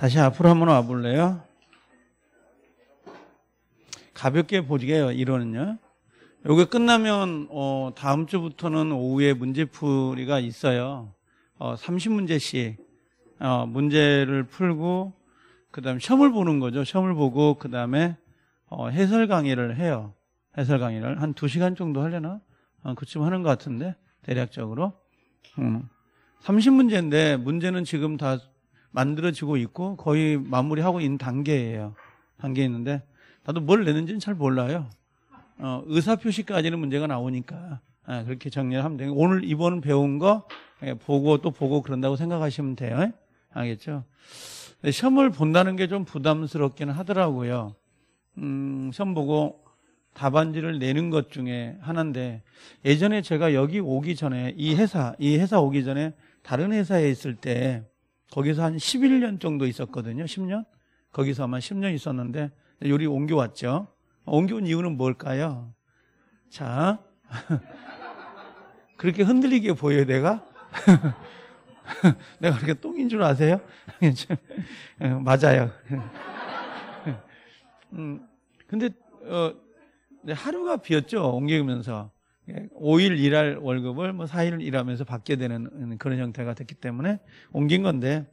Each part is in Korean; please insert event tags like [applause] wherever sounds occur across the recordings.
다시 앞으로 한번 와볼래요? 가볍게 보게요, 이론은요. 요게 끝나면, 어, 다음 주부터는 오후에 문제풀이가 있어요. 어, 30문제씩, 어, 문제를 풀고, 그 다음에 시험을 보는 거죠. 시험을 보고, 그 다음에, 어, 해설 강의를 해요. 해설 강의를. 한 2시간 정도 하려나? 어, 그쯤 하는 것 같은데, 대략적으로. 음. 30문제인데, 문제는 지금 다 만들어지고 있고 거의 마무리하고 있는 단계예요. 단계에 있는데 나도 뭘 내는지는 잘 몰라요. 어, 의사표시까지는 문제가 나오니까 아, 그렇게 정리를 하면 되고 오늘 이번 배운 거 예, 보고 또 보고 그런다고 생각하시면 돼요. 알겠죠? 시험을 본다는 게 좀 부담스럽기는 하더라고요. 음, 시험 보고 답안지를 내는 것 중에 하나인데 예전에 제가 여기 오기 전에 이 회사 이 회사 오기 전에 다른 회사에 있을 때 거기서 한 11년 정도 있었거든요. 10년? 거기서 아마 10년 있었는데 요리 옮겨왔죠. 옮겨온 이유는 뭘까요? 자, [laughs] 그렇게 흔들리게 보여요, 내가? [laughs] 내가 그렇게 똥인 줄 아세요? [laughs] 맞아요. 음, 근데, 어, 하루가 비었죠, 옮기면서. 5일 일할 월급을 뭐 4일 일하면서 받게 되는 그런 형태가 됐기 때문에 옮긴 건데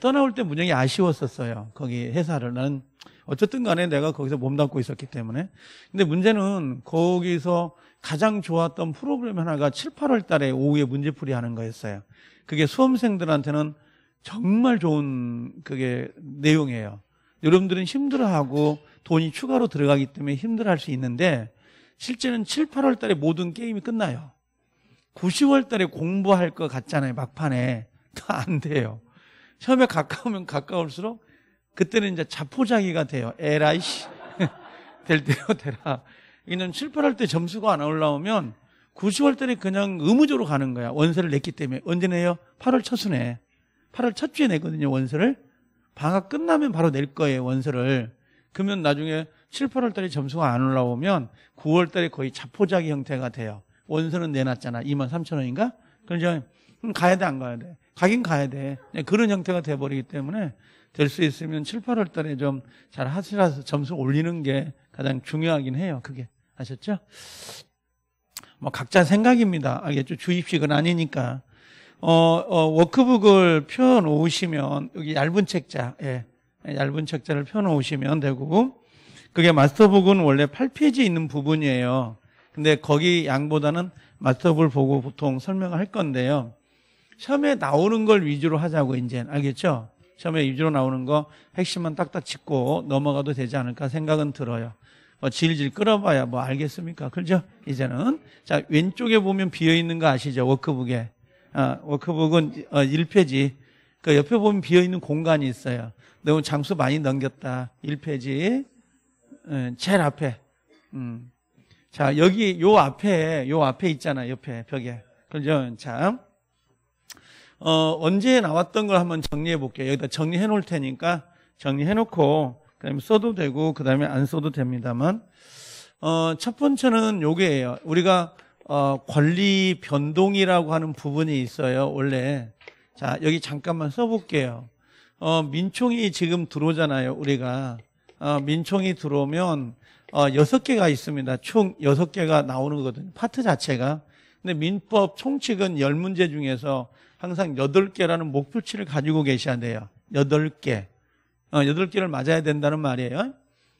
떠나올 때 무척이 아쉬웠었어요. 거기 회사를 나는 어쨌든 간에 내가 거기서 몸담고 있었기 때문에 근데 문제는 거기서 가장 좋았던 프로그램 하나가 7, 8월 달에 오후에 문제풀이 하는 거였어요. 그게 수험생들한테는 정말 좋은 그게 내용이에요. 여러분들은 힘들어하고 돈이 추가로 들어가기 때문에 힘들어 할 수 있는데 실제는 7, 8월 달에 모든 게임이 끝나요. 9, 10월 달에 공부할 것 같잖아요. 막판에. [laughs] 다 안 돼요. 처음에 가까우면 가까울수록 그때는 이제 자포자기가 돼요. 에라이씨. [laughs] 될 대로 되라. 이는 7, 8월 때 점수가 안 올라오면 9, 10월 달에 그냥 의무적으로 가는 거야. 원서를 냈기 때문에. 언제 내요? 8월 첫순에. 8월 첫 주에 내거든요, 원서를. 방학 끝나면 바로 낼 거예요, 원서를. 그러면 나중에 7, 8월 달에 점수가 안 올라오면 9월 달에 거의 자포자기 형태가 돼요. 원서는 내놨잖아. 2만 3천 원인가? 그럼 이제 가야 돼, 안 가야 돼? 가긴 가야 돼. 그런 형태가 돼버리기 때문에 될 수 있으면 7, 8월 달에 좀 잘 하시라서 점수 올리는 게 가장 중요하긴 해요. 그게. 아셨죠? 뭐 각자 생각입니다. 알겠죠? 주입식은 아니니까. 어, 어 워크북을 펴 놓으시면 여기 얇은 책자, 예. 얇은 책자를 펴 놓으시면 되고 그게 마스터북은 원래 8페이지 있는 부분이에요. 근데 거기 양보다는 마스터북을 보고 보통 설명을 할 건데요. 시험에 나오는 걸 위주로 하자고 이제 알겠죠? 시험에 위주로 나오는 거 핵심만 딱딱 짚고 넘어가도 되지 않을까 생각은 들어요. 뭐 질질 끌어봐야 뭐 알겠습니까? 그렇죠? 이제는 자 왼쪽에 보면 비어 있는 거 아시죠? 워크북에 어, 워크북은 어, 1페이지 그 옆에 보면 비어 있는 공간이 있어요. 너무 장수 많이 넘겼다. 1페이지 예, 제일 앞에. 음. 자, 여기 요 앞에 요 앞에 있잖아. 옆에 벽에. 그죠? 자. 어, 언제 나왔던 걸 한번 정리해 볼게요. 여기다 정리해 놓을 테니까 정리해 놓고 그다음에 써도 되고 그다음에 안 써도 됩니다만 어, 첫 번째는 요게예요. 우리가 어, 권리 변동이라고 하는 부분이 있어요. 원래. 자, 여기 잠깐만 써 볼게요. 어, 민총이 지금 들어오잖아요. 우리가. 어, 민총이 들어오면 어, 6개가 있습니다. 총 6개가 나오는 거거든요. 파트 자체가. 근데 민법 총칙은 10문제 중에서 항상 8개라는 목표치를 가지고 계셔야 돼요. 8개. 어, 8개를 맞아야 된다는 말이에요.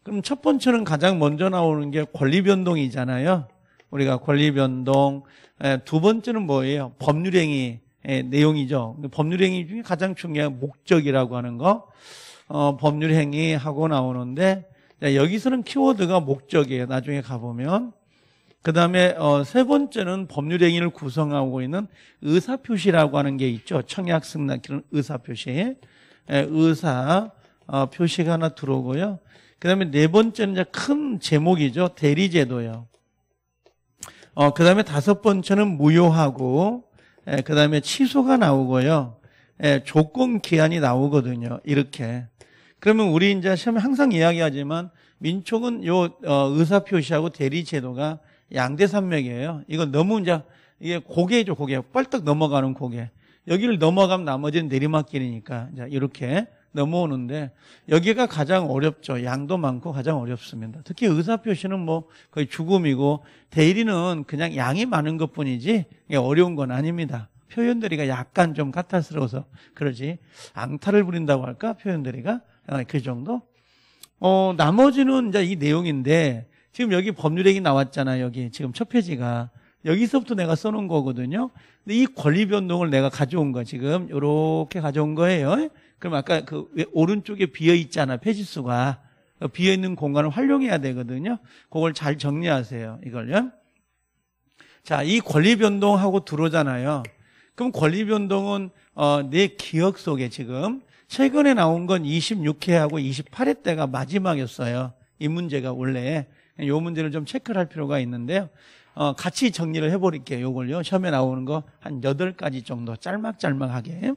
그럼 첫 번째는 가장 먼저 나오는 게 권리 변동이잖아요. 우리가 권리 변동. 두 번째는 뭐예요? 법률행위 내용이죠. 법률행위 중에 가장 중요한 목적이라고 하는 거. 어, 법률 행위 하고 나오는데 여기서는 키워드가 목적이에요. 나중에 가보면. 그 다음에 어, 세 번째는 법률 행위를 구성하고 있는 의사 표시라고 하는 게 있죠. 청약 승낙기는 의사 표시. 예, 의사 어, 표시가 하나 들어오고요. 그 다음에 네 번째는 이제 큰 제목이죠. 대리제도요. 어, 그 다음에 다섯 번째는 무효하고, 예, 그 다음에 취소가 나오고요. 예, 조건 기한이 나오거든요. 이렇게. 그러면 우리 이제 시험에 항상 이야기하지만 민촉은 요 어, 의사 표시하고 대리 제도가 양대 산맥이에요. 이건 너무 이제 이게 고개죠, 고개. 뻘떡 넘어가는 고개. 여기를 넘어가면 나머지는 내리막길이니까 이렇게 넘어오는데 여기가 가장 어렵죠. 양도 많고 가장 어렵습니다. 특히 의사표시는 뭐 거의 죽음이고 대리는 그냥 양이 많은 것 뿐이지 어려운 건 아닙니다. 표현들이가 약간 좀 까탈스러워서 그러지. 앙탈을 부린다고 할까? 표현들이가? 아, 그 정도? 어, 나머지는 이제 이 내용인데 지금 여기 법률행위 나왔잖아. 여기 지금 첫 페이지가. 여기서부터 내가 써놓은 거거든요. 근데 이 권리 변동을 내가 가져온 거 지금 이렇게 가져온 거예요. 그럼 아까 그 오른쪽에 비어 있잖아 페이지 수가 그 비어 있는 공간을 활용해야 되거든요. 그걸 잘 정리하세요. 이걸요. 자, 이 권리 변동하고 들어오잖아요. 그럼 권리 변동은 어, 내 기억 속에 지금 최근에 나온 건 26회하고 28회 때가 마지막이었어요. 이 문제가 원래 이 문제를 좀 체크를 할 필요가 있는데요. 어, 같이 정리를 해버릴게요. 요걸요. 시험에 나오는 거 한 8가지 정도 짤막짤막하게.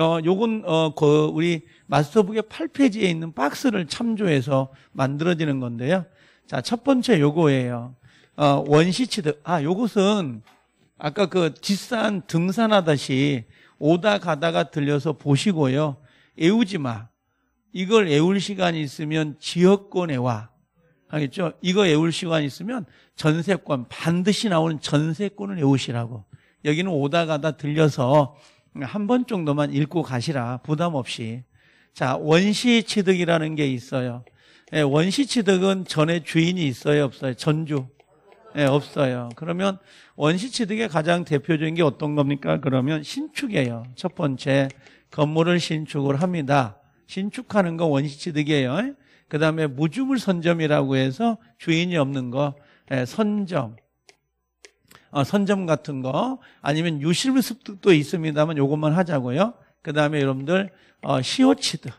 어, 요건, 어, 그, 우리 마스터북의 8페이지에 있는 박스를 참조해서 만들어지는 건데요. 자, 첫 번째 요거예요. 어, 원시치드. 아, 요것은 아까 그 뒷산 등산하듯이 오다 가다가 들려서 보시고요. 애우지 마. 이걸 애울 시간이 있으면 지역권에 와. 알겠죠? 이거 애울 시간 있으면 전세권 반드시 나오는 전세권을 애우시라고. 여기는 오다 가다 들려서 한 번 정도만 읽고 가시라 부담 없이. 자 원시 취득이라는 게 있어요. 예, 원시 취득은 전에 주인이 있어요, 없어요? 전주. 예, 없어요. 그러면 원시 취득의 가장 대표적인 게 어떤 겁니까? 그러면 신축이에요. 첫 번째 건물을 신축을 합니다. 신축하는 거 원시 취득이에요. 그 다음에 무주물 선점이라고 해서 주인이 없는 거 예, 선점 어, 선점 같은 거 아니면 유실물 습득도 있습니다만 요것만 하자고요. 그 다음에 여러분들 어, 시효 취득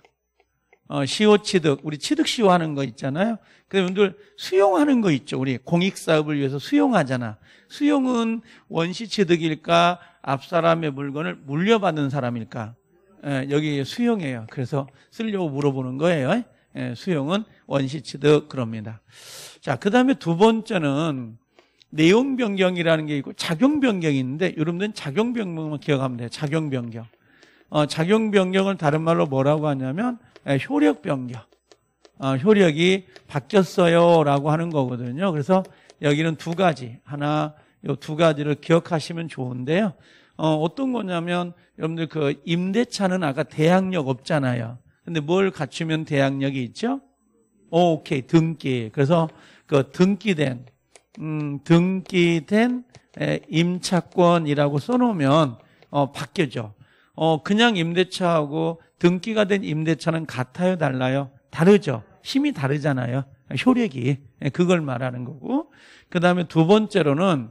어, 시효 취득 우리 취득 시효 하는 거 있잖아요. 그 여러분들 수용하는 거 있죠. 우리 공익 사업을 위해서 수용하잖아. 수용은 원시 취득일까 앞 사람의 물건을 물려받는 사람일까? 예, 여기 수용해요. 그래서 쓰려고 물어보는 거예요. 예, 수용은 원시취득 그럽니다. 자, 그 다음에 두 번째는 내용 변경이라는 게 있고 작용 변경이 있는데 여러분들은 작용 변경만 기억하면 돼요. 작용 변경. 어, 작용 변경을 다른 말로 뭐라고 하냐면 예, 효력 변경. 어, 효력이 바뀌었어요라고 하는 거거든요. 그래서 여기는 두 가지 하나 요두 가지를 기억하시면 좋은데요. 어, 어떤 거냐면 여러분들 그 임대차는 아까 대항력 없잖아요. 근데 뭘 갖추면 대항력이 있죠? 오, 오케이 등기. 그래서 그 등기된 음, 등기된 에, 임차권이라고 써놓으면 어, 바뀌죠. 어, 그냥 임대차하고 등기가 된 임대차는 같아요, 달라요? 다르죠. 힘이 다르잖아요. 효력이 예, 그걸 말하는 거고. 그 다음에 두 번째로는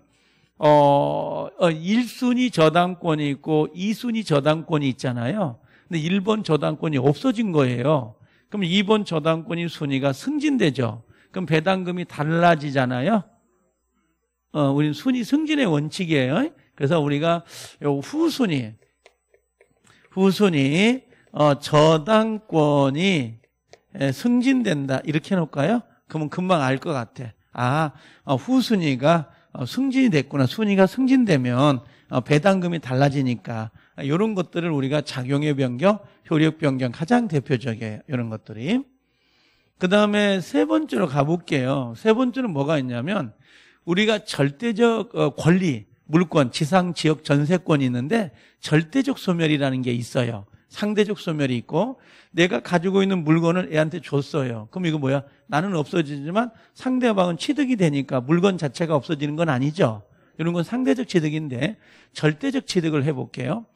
어, 어 1순위 저당권이 있고 2순위 저당권이 있잖아요. 근데 1번 저당권이 없어진 거예요. 그럼 2번 저당권이 순위가 승진되죠. 그럼 배당금이 달라지잖아요. 어, 우리 순위 승진의 원칙이에요. 그래서 우리가 요 후순위, 후순위, 어, 저당권이 승진된다. 이렇게 해놓을까요? 그러면 금방 알 것 같아. 아, 어, 후순위가 어, 승진이 됐구나. 순위가 승진되면 어, 배당금이 달라지니까 이런 것들을 우리가 작용의 변경, 효력 변경 가장 대표적이에요. 이런 것들이. 그 다음에 세 번째로 가볼게요. 세 번째는 뭐가 있냐면 우리가 절대적 어, 권리, 물권, 지상 지역 전세권이 있는데 절대적 소멸이라는 게 있어요. 상대적 소멸이 있고 내가 가지고 있는 물건을 애한테 줬어요. 그럼 이거 뭐야? 나는 없어지지만 상대방은 취득이 되니까 물건 자체가 없어지는 건 아니죠. 이런 건 상대적 취득인데 절대적 취득을 해볼게요.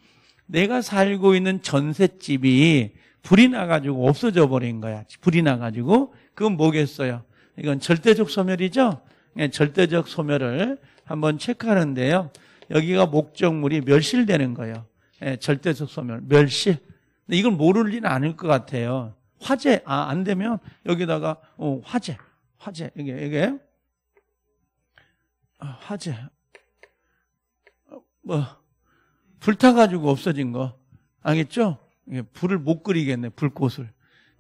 내가 살고 있는 전셋집이 불이 나가지고 없어져 버린 거야. 불이 나가지고 그건 뭐겠어요? 이건 절대적 소멸이죠. 네, 절대적 소멸을 한번 체크하는데요. 여기가 목적물이 멸실되는 거예요. 네, 절대적 소멸, 멸실. 근데 이걸 모를 리는 않을 것 같아요. 화재, 아, 안 되면 여기다가, 어, 화재, 화재, 이게, 이게, 아, 화재. 어, 뭐, 불타가지고 없어진 거. 알겠죠? 불을 못 끄리겠네, 불꽃을.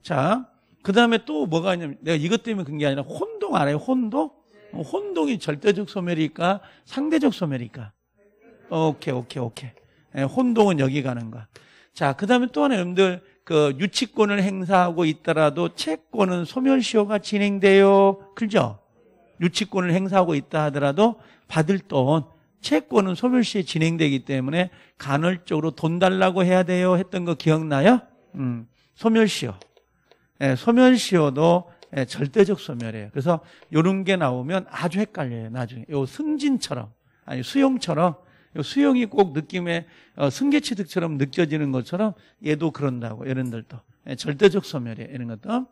자, 그 다음에 또 뭐가 있냐면, 내가 이것 때문에 그런 게 아니라 혼동 알아요? 혼동? 어, 혼동이 절대적 소멸일까? 상대적 소멸일까? 오케이, 오케이, 오케이. 예, 혼동은 여기 가는 거. 자, 그 다음에 또 하나 여러분들, 그 유치권을 행사하고 있더라도 채권은 소멸시효가 진행돼요. 그죠? 유치권을 행사하고 있다 하더라도 받을 돈 채권은 소멸시에 진행되기 때문에 간헐적으로 돈 달라고 해야 돼요 했던 거 기억나요? 음, 소멸시효. 예, 소멸시효도 예, 절대적 소멸이에요. 그래서 이런 게 나오면 아주 헷갈려요. 나중에 요 승진처럼 아니 수용처럼 요 수용이 꼭 느낌에 어, 승계취득처럼 느껴지는 것처럼 얘도 그런다고 여러분들도 예, 절대적 소멸이에요. 이런 것도.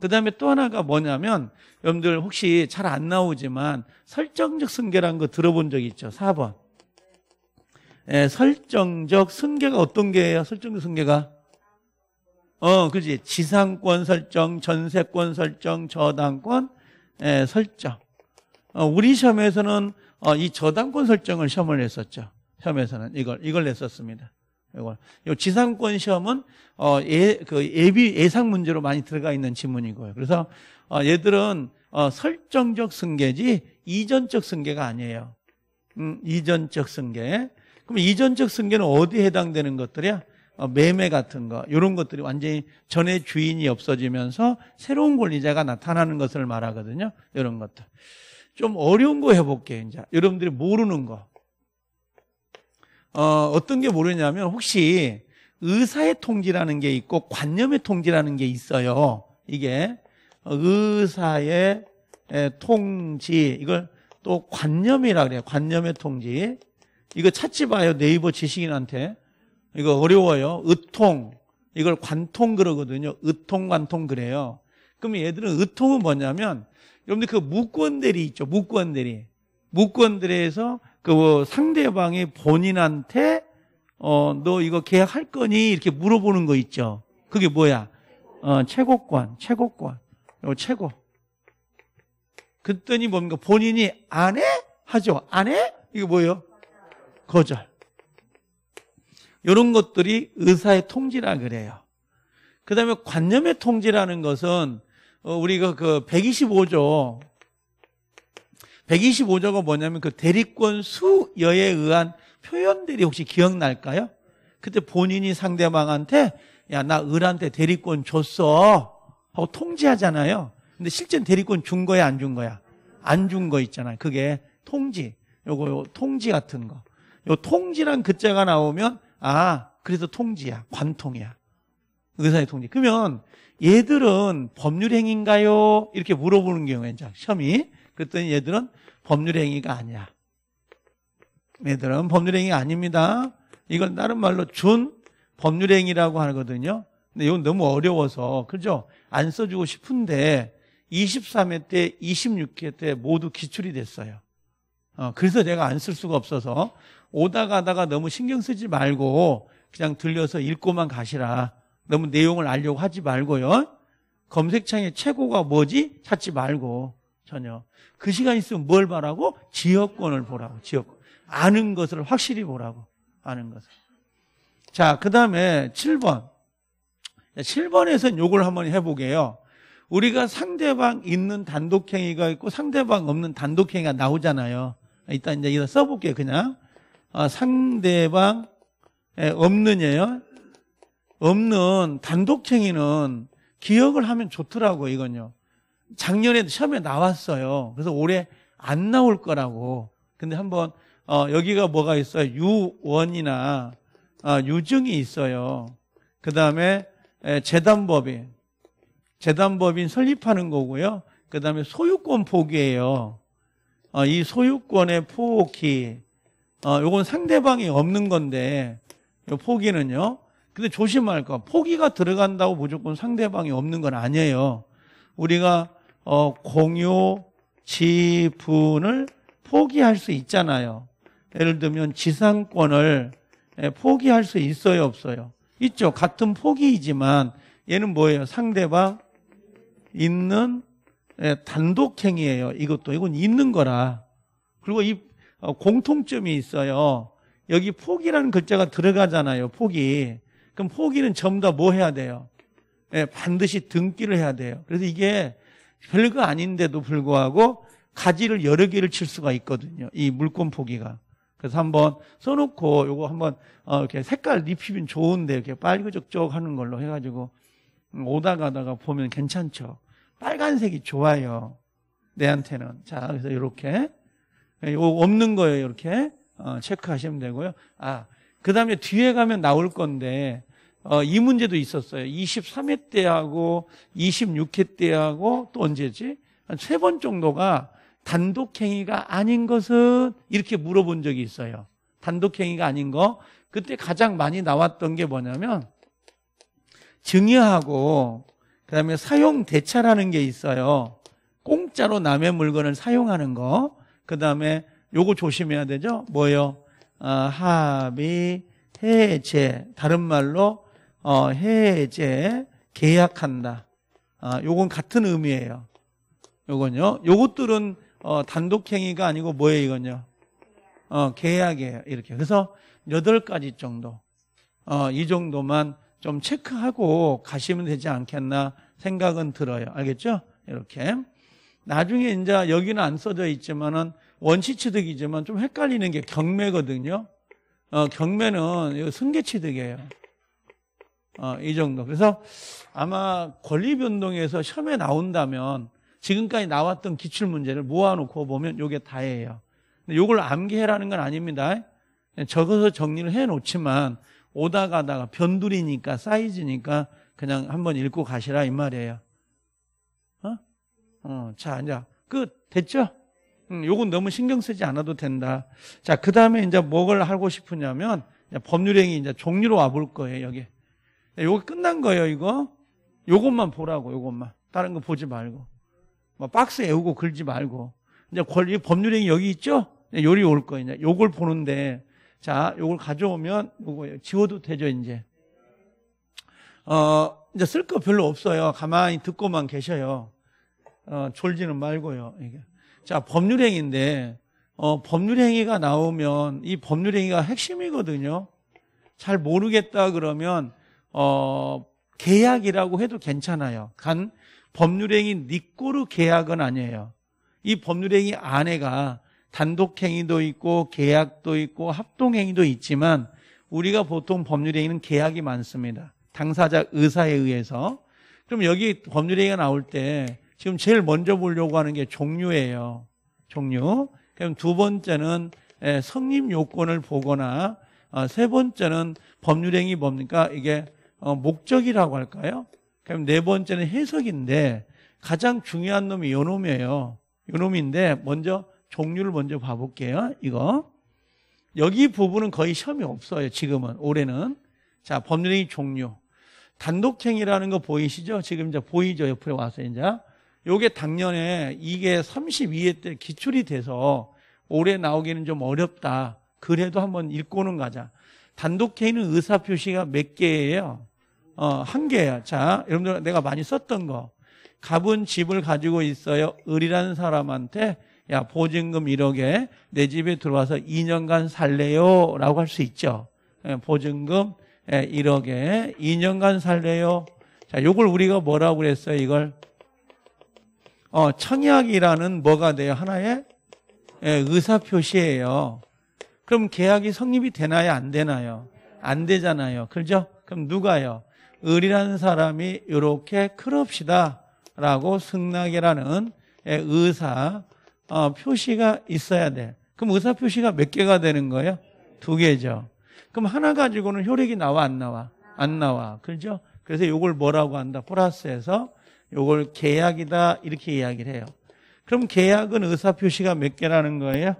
그 다음에 또 하나가 뭐냐면 여러분들 혹시 잘 안 나오지만 설정적 승계라는 거 들어본 적 있죠? 4번. 예, 설정적 승계가 어떤 게예요? 설정적 승계가? 어, 그지. 지상권 설정, 전세권 설정, 저당권 예, 설정. 어, 우리 시험에서는 어, 이 저당권 설정을 시험을 냈었죠. 시험에서는 이걸 이걸 냈었습니다. 이걸. 요 지상권 시험은 어, 예, 그 예비 예상 문제로 많이 들어가 있는 지문이고요. 그래서 어, 얘들은 어, 설정적 승계지 이전적 승계가 아니에요. 음, 이전적 승계. 그럼 이전적 승계는 어디에 해당되는 것들이야? 어, 매매 같은 거 이런 것들이 완전히 전에 주인이 없어지면서 새로운 권리자가 나타나는 것을 말하거든요. 이런 것들. 좀 어려운 거 해볼게요. 이제 여러분들이 모르는 거. 어, 어떤 게 모르냐면 혹시 의사의 통지라는 게 있고 관념의 통지라는 게 있어요. 이게 의사의 통지 이걸 또 관념이라 그래요. 관념의 통지. 이거 찾지 봐요. 네이버 지식인한테. 이거 어려워요. 의통. 이걸 관통 그러거든요. 의통, 관통 그래요. 그럼 얘들은 의통은 뭐냐면 여러분들 그 무권대리 있죠. 무권대리. 무권대리에서 그 상대방이 본인한테 어, 너 이거 계약할 거니? 이렇게 물어보는 거 있죠. 그게 뭐야? 어, 최고권, 최고권. 요 최고. 그랬더니 뭡니까? 본인이 안 해? 하죠. 안 해? 이거 뭐예요? 거절. 이런 것들이 의사의 통지라 그래요. 그 다음에 관념의 통지라는 것은 어, 우리가 그 125조 125조가 뭐냐면 그 대리권 수여에 의한 표현들이 혹시 기억날까요? 그때 본인이 상대방한테 야 나 을한테 대리권 줬어 하고 통지하잖아요. 근데 실제 대리권 준 거야 안 준 거야? 안 준 거 있잖아요. 그게 통지. 요거 요 통지 같은 거. 요 통지란 글자가 나오면 아 그래서 통지야 관통이야 의사의 통지. 그러면 얘들은 법률행위인가요? 이렇게 물어보는 경우에 이제 시험이 그랬더니 얘들은 법률행위가 아니야. 얘들은 법률행위가 아닙니다. 이걸 다른 말로 준 법률행위라고 하거든요. 근데 이건 너무 어려워서 그죠? 안 써주고 싶은데 23회 때, 26회 때 모두 기출이 됐어요. 어, 그래서 내가 안 쓸 수가 없어서 오다 가다가 너무 신경 쓰지 말고 그냥 들려서 읽고만 가시라. 너무 내용을 알려고 하지 말고요. 검색창에 최고가 뭐지? 찾지 말고 전혀. 그 시간 있으면 뭘 바라고? 지역권을 보라고. 지역권. 아는 것을 확실히 보라고. 아는 것을. 자, 그 다음에 7번. 7번에서는 요걸 한번 해보게요. 우리가 상대방 있는 단독행위가 있고 상대방 없는 단독행위가 나오잖아요. 일단 이제 이거 써볼게요, 그냥. 아, 상대방 없는 예요. 없는 단독행위는 기억을 하면 좋더라고, 이건요. 작년에 시험에 나왔어요. 그래서 올해 안 나올 거라고. 근데 한번, 어, 여기가 뭐가 있어요? 유원이나, 어, 유증이 있어요. 그 다음에 재단법인. 재단법인 설립하는 거고요. 그 다음에 소유권 포기예요. 어, 이 소유권의 포기. 어, 요건 상대방이 없는 건데, 요 포기는요. 근데 조심할 거. 포기가 들어간다고 무조건 상대방이 없는 건 아니에요. 우리가 어, 공유 지분을 포기할 수 있잖아요. 예를 들면 지상권을 예, 포기할 수 있어요, 없어요? 있죠. 같은 포기이지만 얘는 뭐예요? 상대방 있는 예, 단독행위예요. 이것도 이건 있는 거라. 그리고 이 어, 공통점이 있어요. 여기 포기라는 글자가 들어가잖아요. 포기. 그럼 포기는 전부 다 뭐 해야 돼요? 예, 반드시 등기를 해야 돼요. 그래서 이게 별거 아닌데도 불구하고 가지를 여러 개를 칠 수가 있거든요. 이 물권 포기가. 그래서 한번 써놓고 요거 한번 어, 이렇게 색깔 입히면 좋은데 이렇게 빨그적적 하는 걸로 해가지고 오다 가다가 보면 괜찮죠. 빨간색이 좋아요. 내한테는. 자, 그래서 이렇게 없는 거예요. 이렇게 어, 체크하시면 되고요. 아, 그 다음에 뒤에 가면 나올 건데 어, 이 문제도 있었어요. 23회 때하고 26회 때하고 또 언제지? 한 세 번 정도가 단독행위가 아닌 것은 이렇게 물어본 적이 있어요. 단독행위가 아닌 거. 그때 가장 많이 나왔던 게 뭐냐면 증여하고 그다음에 사용 대차라는 게 있어요. 공짜로 남의 물건을 사용하는 거. 그다음에 요거 조심해야 되죠. 뭐요? 어, 합의 해제. 다른 말로 어, 해제, 계약한다. 아, 요건 같은 의미예요. 요건요. 요것들은 어, 단독행위가 아니고 뭐예요, 이건요? 어, 계약이에요. 이렇게. 그래서 여덟 가지 정도. 어, 이 정도만 좀 체크하고 가시면 되지 않겠나 생각은 들어요. 알겠죠? 이렇게. 나중에 이제 여기는 안 써져 있지만은 원시 취득이지만 좀 헷갈리는 게 경매거든요. 어, 경매는 승계 취득이에요. 어, 이 정도. 그래서 아마 권리 변동에서 시험에 나온다면 지금까지 나왔던 기출 문제를 모아놓고 보면 이게 다예요. 근데 이걸 암기해라는 건 아닙니다. 적어서 정리를 해 놓지만 오다 가다가 변두리니까 사이즈니까 그냥 한번 읽고 가시라 이 말이에요. 어? 어, 자, 이제 끝 됐죠? 음, 요건 너무 신경 쓰지 않아도 된다. 자, 그 다음에 이제 뭘 하고 싶으냐면 법률행위 이제 종류로 와볼 거예요, 여기. 요거 끝난 거예요, 이거. 요것만 보라고, 요것만. 다른 거 보지 말고. 뭐 박스 애우고 글지 말고. 이제 권리, 법률행위 여기 있죠? 요리 올 거예요. 이제 요걸 보는데, 자, 요걸 가져오면, 요거 지워도 되죠, 이제. 어, 이제 쓸 거 별로 없어요. 가만히 듣고만 계셔요. 어, 졸지는 말고요. 이게. 자, 법률행위인데, 어, 법률행위가 나오면 이 법률행위가 핵심이거든요. 잘 모르겠다 그러면 어, 계약이라고 해도 괜찮아요. 간 법률행위 니꼬르 계약은 아니에요. 이 법률행위 안에가 단독행위도 있고 계약도 있고 합동행위도 있지만 우리가 보통 법률행위는 계약이 많습니다. 당사자 의사에 의해서. 그럼 여기 법률행위가 나올 때 지금 제일 먼저 보려고 하는 게 종류예요. 종류. 그럼 두 번째는 성립 요건을 보거나 어, 세 번째는 법률행위 뭡니까? 이게 어, 목적이라고 할까요? 그럼 네 번째는 해석인데 가장 중요한 놈이 요 놈이에요. 요 놈인데 먼저 종류를 먼저 봐볼게요. 이거 여기 부분은 거의 시험이 없어요. 지금은 올해는 자 법률행위 종류 단독행위라는 거 보이시죠? 지금 이제 보이죠? 옆에 와서 이제 요게 작년에 이게 32회 때 기출이 돼서 올해 나오기는 좀 어렵다. 그래도 한번 읽고는 가자. 단독행위는 의사표시가 몇 개예요? 어, 한 개야. 자, 여러분들 내가 많이 썼던 거. 갑은 집을 가지고 있어요. 을이라는 사람한테 야, 보증금 1억에 내 집에 들어와서 2년간 살래요? 라고 할 수 있죠. 예, 보증금 1억에 예, 2년간 살래요? 자, 요걸 우리가 뭐라고 그랬어요? 이걸 어, 청약이라는 뭐가 돼요? 하나의 예, 의사표시예요. 그럼 계약이 성립이 되나요? 안 되나요? 안 되잖아요. 그죠? 그럼 누가요? 을이라는 사람이 이렇게 그럽시다 라고 승낙이라는 의사 어, 표시가 있어야 돼. 그럼 의사 표시가 몇 개가 되는 거예요? 두 개죠. 그럼 하나 가지고는 효력이 나와 안 나와? 안 나와. 그죠? 그래서 이걸 뭐라고 한다? 플러스해서 이걸 계약이다 이렇게 이야기를 해요. 그럼 계약은 의사 표시가 몇 개라는 거예요?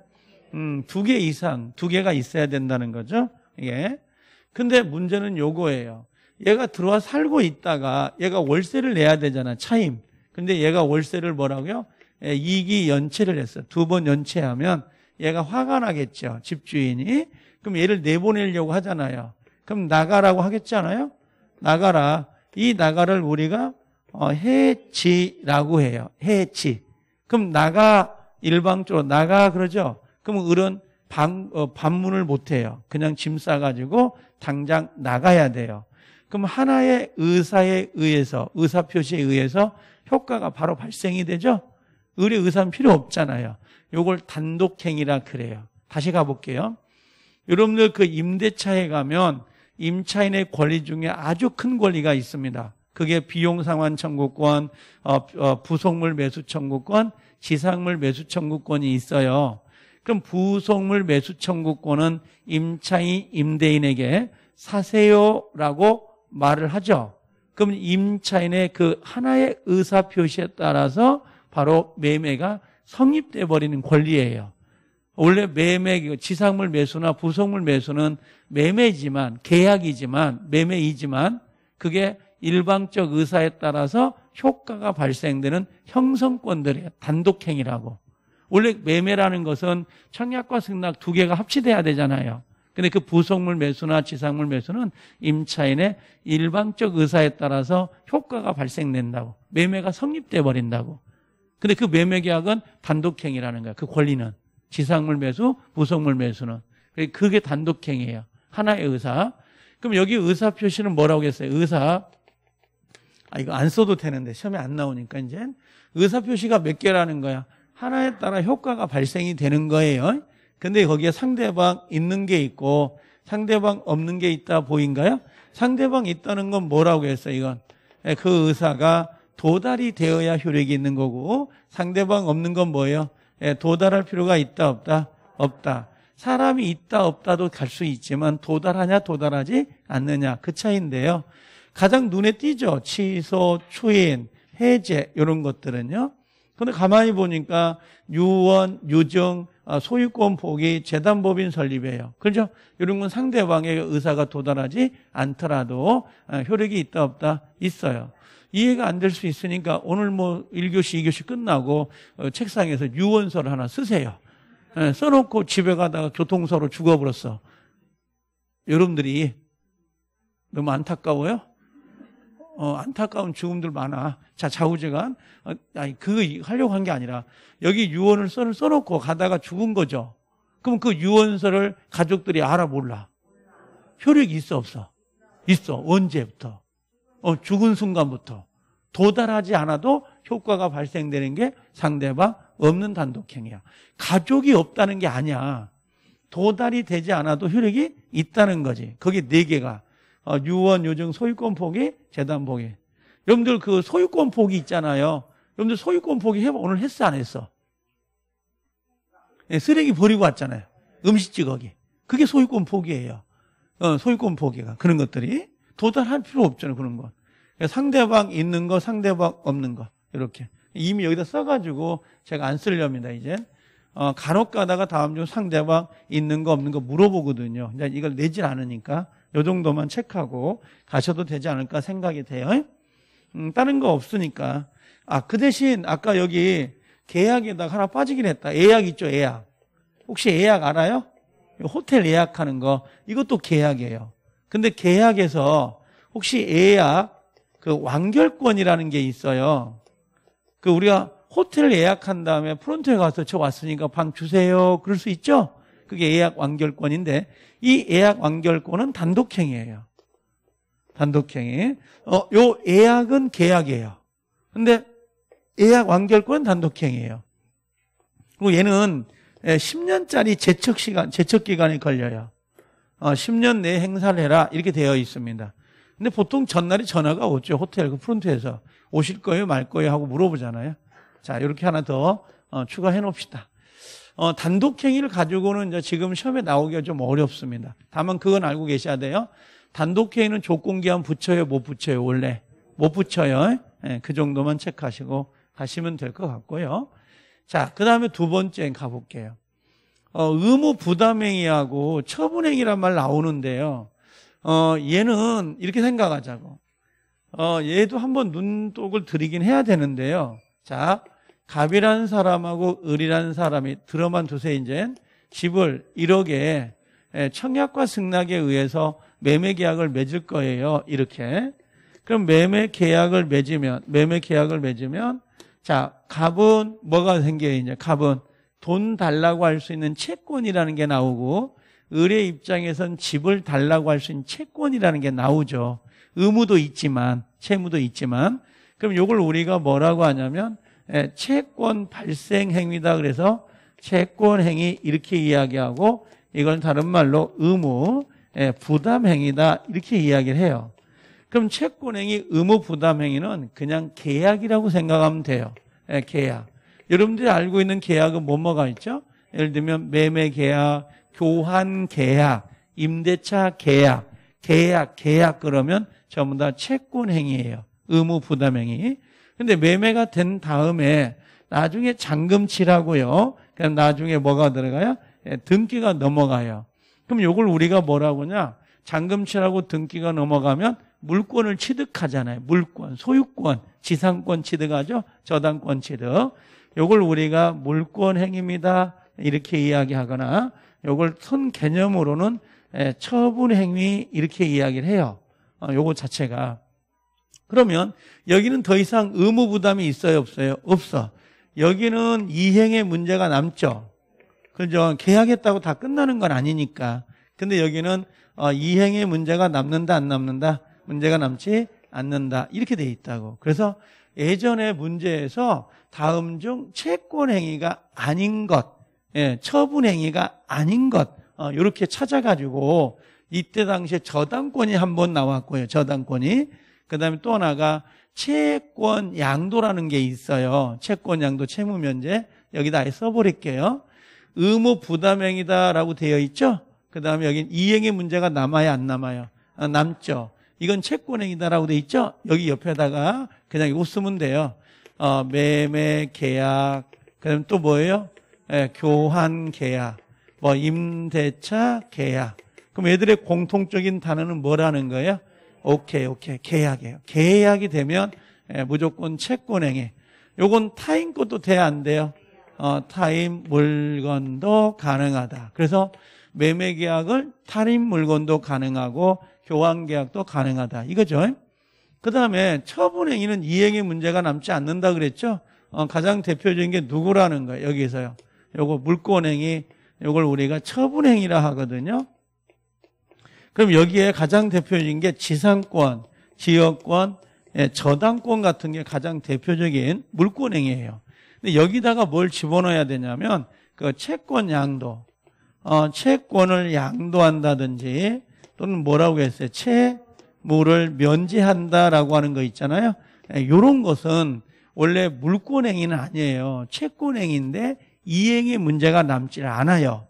음, 두 개 이상, 두 개가 있어야 된다는 거죠. 예. 근데 문제는 요거예요. 얘가 들어와 살고 있다가 얘가 월세를 내야 되잖아. 차임. 근데 얘가 월세를 뭐라고요? 예, 이기 연체를 했어. 두 번 연체하면 얘가 화가 나겠죠. 집주인이. 그럼 얘를 내보내려고 하잖아요. 그럼 나가라고 하겠잖아요. 나가라. 이 나가를 우리가 어, 해지라고 해요. 해지. 그럼 나가 일방적으로 나가 그러죠. 그럼 을은 방, 어, 반문을 못 해요. 그냥 짐 싸가지고 당장 나가야 돼요. 그럼 하나의 의사에 의해서 의사 표시에 의해서 효과가 바로 발생이 되죠. 의뢰 의사는 필요 없잖아요. 요걸 단독행위라 그래요. 다시 가볼게요. 여러분들 그 임대차에 가면 임차인의 권리 중에 아주 큰 권리가 있습니다. 그게 비용 상환 청구권, 어, 어, 부속물 매수 청구권, 지상물 매수 청구권이 있어요. 그럼 부속물 매수 청구권은 임차인 임대인에게 사세요라고 말을 하죠. 그럼 임차인의 그 하나의 의사 표시에 따라서 바로 매매가 성립돼 버리는 권리예요. 원래 매매 지상물 매수나 부속물 매수는 매매지만 계약이지만 매매이지만 그게 일방적 의사에 따라서 효과가 발생되는 형성권들이에요. 단독행위라고. 원래 매매라는 것은 청약과 승낙 두 개가 합치돼야 되잖아요. 근데 그 부속물 매수나 지상물 매수는 임차인의 일방적 의사에 따라서 효과가 발생된다고. 매매가 성립돼 버린다고. 근데 그 매매 계약은 단독행위라는 거야. 그 권리는. 지상물 매수, 부속물 매수는. 그게 단독행위예요. 하나의 의사. 그럼 여기 의사 표시는 뭐라고 했어요? 의사. 아, 이거 안 써도 되는데 시험에 안 나오니까 이제 의사 표시가 몇 개라는 거야. 하나에 따라 효과가 발생이 되는 거예요. 근데 거기에 상대방 있는 게 있고 상대방 없는 게 있다 보인가요? 상대방 있다는 건 뭐라고 했어요, 이건? 예, 그 의사가 도달이 되어야 효력이 있는 거고 상대방 없는 건 뭐예요? 예, 도달할 필요가 있다 없다? 없다. 사람이 있다 없다도 갈 수 있지만 도달하냐 도달하지 않느냐 그 차이인데요. 가장 눈에 띄죠. 취소, 추인, 해제 이런 것들은요. 근데 가만히 보니까 유언, 유정, 아, 소유권 포기, 재단법인 설립이에요. 그렇죠? 이런 건 상대방의 의사가 도달하지 않더라도 아, 효력이 있다 없다 있어요. 이해가 안 될 수 있으니까 오늘 뭐 1교시, 2교시 끝나고 어, 책상에서 유언서를 하나 쓰세요. 예, 써놓고 집에 가다가 교통사로 죽어버렸어. 여러분들이 너무 안타까워요? 어, 안타까운 죽음들 많아. 자, 좌우재간. 어, 아니, 그거 하려고 한 게 아니라, 여기 유언을 써, 써놓고 가다가 죽은 거죠. 그럼 그 유언서를 가족들이 알아 몰라. 효력이 있어, 없어? 있어. 언제부터? 어, 죽은 순간부터. 도달하지 않아도 효과가 발생되는 게 상대방 없는 단독행위야. 가족이 없다는 게 아니야. 도달이 되지 않아도 효력이 있다는 거지. 거기 네 개가. 어, 유언, 요정, 소유권 포기, 재단 포기. 여러분들 그 소유권 포기 있잖아요. 여러분들 소유권 포기 해봐. 오늘 했어, 안 했어? 예, 쓰레기 버리고 왔잖아요. 음식지 거기. 그게 소유권 포기예요. 어, 소유권 포기가. 그런 것들이. 도달할 필요 없잖아요. 그런 거. 상대방 있는 거, 상대방 없는 거. 이렇게. 이미 여기다 써가지고 제가 안 쓰려합니다, 이제. 어, 간혹 가다가 다음 주 상대방 있는 거 없는 거 물어보거든요. 이제 이걸 내질 않으니까 요 정도만 체크하고 가셔도 되지 않을까 생각이 돼요. 음, 다른 거 없으니까. 아, 그 대신 아까 여기 계약에다가 하나 빠지긴 했다. 예약 있죠, 예약. 혹시 예약 알아요? 호텔 예약하는 거. 이것도 계약이에요. 근데 계약에서 혹시 예약 그 완결권이라는 게 있어요. 그 우리가 호텔 예약한 다음에 프론트에 가서 저 왔으니까 방 주세요. 그럴 수 있죠? 그게 예약 완결권인데 이 예약 완결권은 단독행위예요. 단독행위. 어, 요 예약은 계약이에요. 근데 예약 완결권은 단독행위예요. 그리고 얘는 10년짜리 제척 시간, 제척 기간이 걸려요. 어, 10년 내에 행사를 해라 이렇게 되어 있습니다. 근데 보통 전날에 전화가 오죠. 호텔 그 프론트에서 오실 거예요, 말 거예요 하고 물어보잖아요. 자, 이렇게 하나 더 어, 추가해 놓읍시다. 어, 단독행위를 가지고는 지금 시험에 나오기가 좀 어렵습니다. 다만 그건 알고 계셔야 돼요. 단독행위는 조건기한 붙여요, 못 붙여요, 원래? 못 붙여요. 네, 그 정도만 체크하시고 가시면 될 것 같고요. 자, 그 다음에 두 번째 가볼게요. 어, 의무 부담행위하고 처분행위란 말 나오는데요. 어, 얘는 이렇게 생각하자고. 어, 얘도 한번 눈독을 들이긴 해야 되는데요. 자, 갑이라는 사람하고 을이라는 사람이 들어만 두세요, 이제. 집을 1억에 청약과 승낙에 의해서 매매 계약을 맺을 거예요. 이렇게. 그럼 매매 계약을 맺으면, 매매 계약을 맺으면, 자, 갑은 뭐가 생겨요, 이제? 갑은 돈 달라고 할 수 있는 채권이라는 게 나오고, 을의 입장에선 집을 달라고 할 수 있는 채권이라는 게 나오죠. 의무도 있지만, 채무도 있지만, 그럼 이걸 우리가 뭐라고 하냐면, 채권 발생 행위다 그래서 채권 행위 이렇게 이야기하고 이걸 다른 말로 의무 예, 부담 행위다 이렇게 이야기를 해요. 그럼 채권 행위 의무 부담 행위는 그냥 계약이라고 생각하면 돼요. 예, 계약. 여러분들이 알고 있는 계약은 뭐뭐가 있죠? 예를 들면 매매 계약, 교환 계약, 임대차 계약, 계약, 계약 그러면 전부 다 채권 행위예요. 의무 부담 행위. 근데 매매가 된 다음에 나중에 잔금 치라고요. 그럼 나중에 뭐가 들어가요? 예, 등기가 넘어가요. 그럼 이걸 우리가 뭐라고 하냐? 잔금 치라고 등기가 넘어가면 물권을 취득하잖아요. 물권, 소유권, 지상권 취득하죠. 저당권 취득. 요걸 우리가 물권 행위입니다. 이렇게 이야기하거나 요걸 선 개념으로는 예, 처분 행위 이렇게 이야기를 해요. 어, 요거 자체가. 그러면 여기는 더 이상 의무 부담이 있어요, 없어요? 없어. 여기는 이행의 문제가 남죠. 그죠? 계약했다고 다 끝나는 건 아니니까. 근데 여기는 어, 이행의 문제가 남는다, 안 남는다? 문제가 남지 않는다. 이렇게 돼 있다고. 그래서 예전의 문제에서 다음 중 채권 행위가 아닌 것, 예, 처분 행위가 아닌 것, 어, 이렇게 찾아가지고 이때 당시에 저당권이 한 번 나왔고요. 저당권이. 그 다음에 또 하나가 채권 양도라는 게 있어요. 채권 양도 채무 면제. 여기다 아예 써버릴게요. 의무 부담행위다라고 되어 있죠? 그 다음에 여기 이행의 문제가 남아야 안 남아요? 아, 남죠. 이건 채권행위다라고 돼 있죠? 여기 옆에다가 그냥 이거 쓰면 돼요. 어, 매매 계약, 그 다음에 또 뭐예요? 예, 교환 계약, 뭐 임대차 계약. 그럼 애들의 공통적인 단어는 뭐라는 거예요? 오케이, 오케이. 계약이에요. 계약이 되면 예, 무조건 채권행위. 요건 타인 것도 돼, 안 돼요? 어, 타인 물건도 가능하다. 그래서 매매 계약을 타인 물건도 가능하고 교환 계약도 가능하다. 이거죠. 그 다음에 처분행위는 이행의 문제가 남지 않는다 그랬죠? 어, 가장 대표적인 게 누구라는 거예요, 여기서요. 요거 물권행위, 요걸 우리가 처분행위라 하거든요. 그럼 여기에 가장 대표적인 게 지상권, 지역권, 예, 저당권 같은 게 가장 대표적인 물권행위예요. 근데 여기다가 뭘 집어넣어야 되냐면 그 채권 양도, 어, 채권을 양도한다든지 또는 뭐라고 했어요? 채무를 면제한다라고 하는 거 있잖아요. 이런 예, 것은 원래 물권행위는 아니에요. 채권행위인데 이행의 문제가 남질 않아요.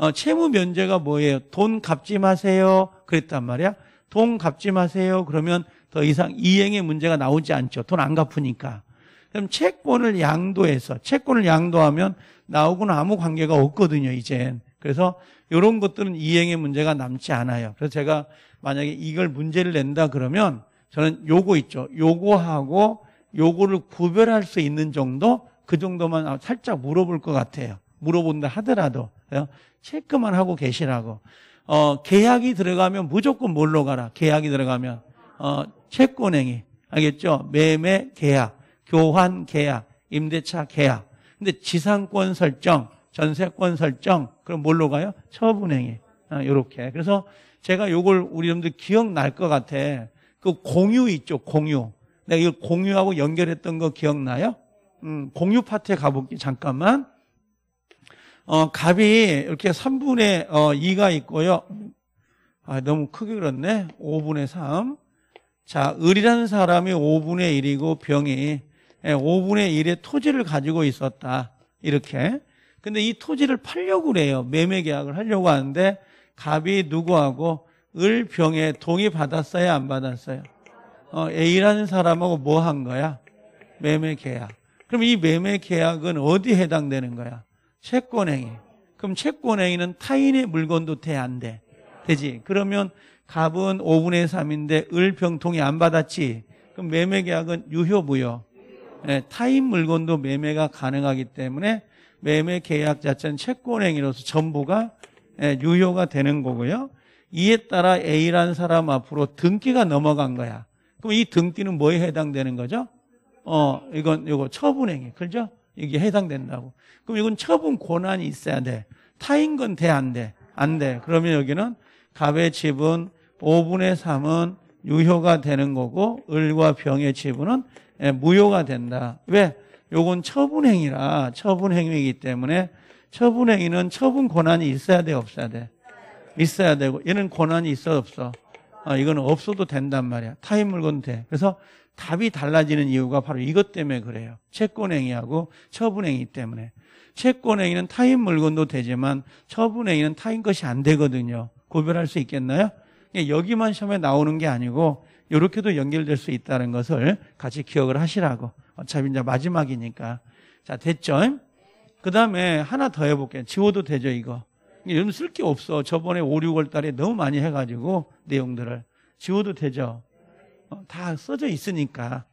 어, 채무 면제가 뭐예요? 돈 갚지 마세요. 그랬단 말이야. 돈 갚지 마세요. 그러면 더 이상 이행의 문제가 나오지 않죠. 돈 안 갚으니까. 그럼 채권을 양도해서 채권을 양도하면 나오고는 아무 관계가 없거든요. 이젠. 그래서 이런 것들은 이행의 문제가 남지 않아요. 그래서 제가 만약에 이걸 문제를 낸다 그러면 저는 요거 있죠. 요거하고 요거를 구별할 수 있는 정도 그 정도만 살짝 물어볼 것 같아요. 물어본다 하더라도 체크만 하고 계시라고. 어, 계약이 들어가면 무조건 뭘로 가라? 계약이 들어가면 어, 채권행위 알겠죠? 매매 계약, 교환 계약, 임대차 계약. 근데 지상권 설정, 전세권 설정, 그럼 뭘로 가요? 처분행위. 아, 요렇게. 그래서 제가 요걸 우리 여러분들 기억날 것 같아. 그 공유 있죠, 공유. 내가 이걸 공유하고 연결했던 거 기억나요? 음, 공유 파트에 가볼게, 잠깐만. 어, 값이 이렇게 3분의 어, 2가 있고요. 아, 너무 크게 그렸네. 5분의 3. 자, 을이라는 사람이 5분의 1이고 병이 5분의 예, 1의 토지를 가지고 있었다. 이렇게. 근데 이 토지를 팔려고 그래요. 매매 계약을 하려고 하는데 갑이 누구하고 을, 병에 동의 받았어요? 안 받았어요? 어, A라는 사람하고 뭐 한 거야? 매매 계약. 그럼 이 매매 계약은 어디에 해당되는 거야? 채권행위. 그럼 채권행위는 타인의 물건도 돼, 안 돼? 되지. 그러면 갑은 5분의 3인데 을 병통이 안 받았지. 그럼 매매 계약은 유효무효. 네, 타인 물건도 매매가 가능하기 때문에 매매 계약 자체는 채권행위로서 전부가 네, 유효가 되는 거고요. 이에 따라 A라는 사람 앞으로 등기가 넘어간 거야. 그럼 이 등기는 뭐에 해당되는 거죠? 어, 이건, 이거 처분행위. 그죠? 이게 해당된다고. 그럼 이건 처분 권한이 있어야 돼. 타인 건 돼, 안 돼? 안 돼. 그러면 여기는 갑의 지분 5분의 3은 유효가 되는 거고, 을과 병의 지분은 예, 무효가 된다. 왜? 요건 처분행위라 처분행위이기 때문에 처분행위는 처분 권한이 있어야 돼, 없어야 돼? 있어야 되고, 얘는 권한이 있어, 없어? 아, 이거는 없어도 된단 말이야. 타인 물건 돼. 그래서 답이 달라지는 이유가 바로 이것 때문에 그래요. 채권행위하고 처분행위 때문에. 채권행위는 타인 물건도 되지만 처분행위는 타인 것이 안 되거든요. 구별할 수 있겠나요? 여기만 시험에 나오는 게 아니고 이렇게도 연결될 수 있다는 것을 같이 기억을 하시라고. 어차피 이제 마지막이니까. 자, 됐죠? 그 다음에 하나 더 해볼게요. 지워도 되죠, 이거. 이런 쓸게 없어. 저번에 5, 6월 달에 너무 많이 해가지고 내용들을. 지워도 되죠. 어, 다 써져 있으니까.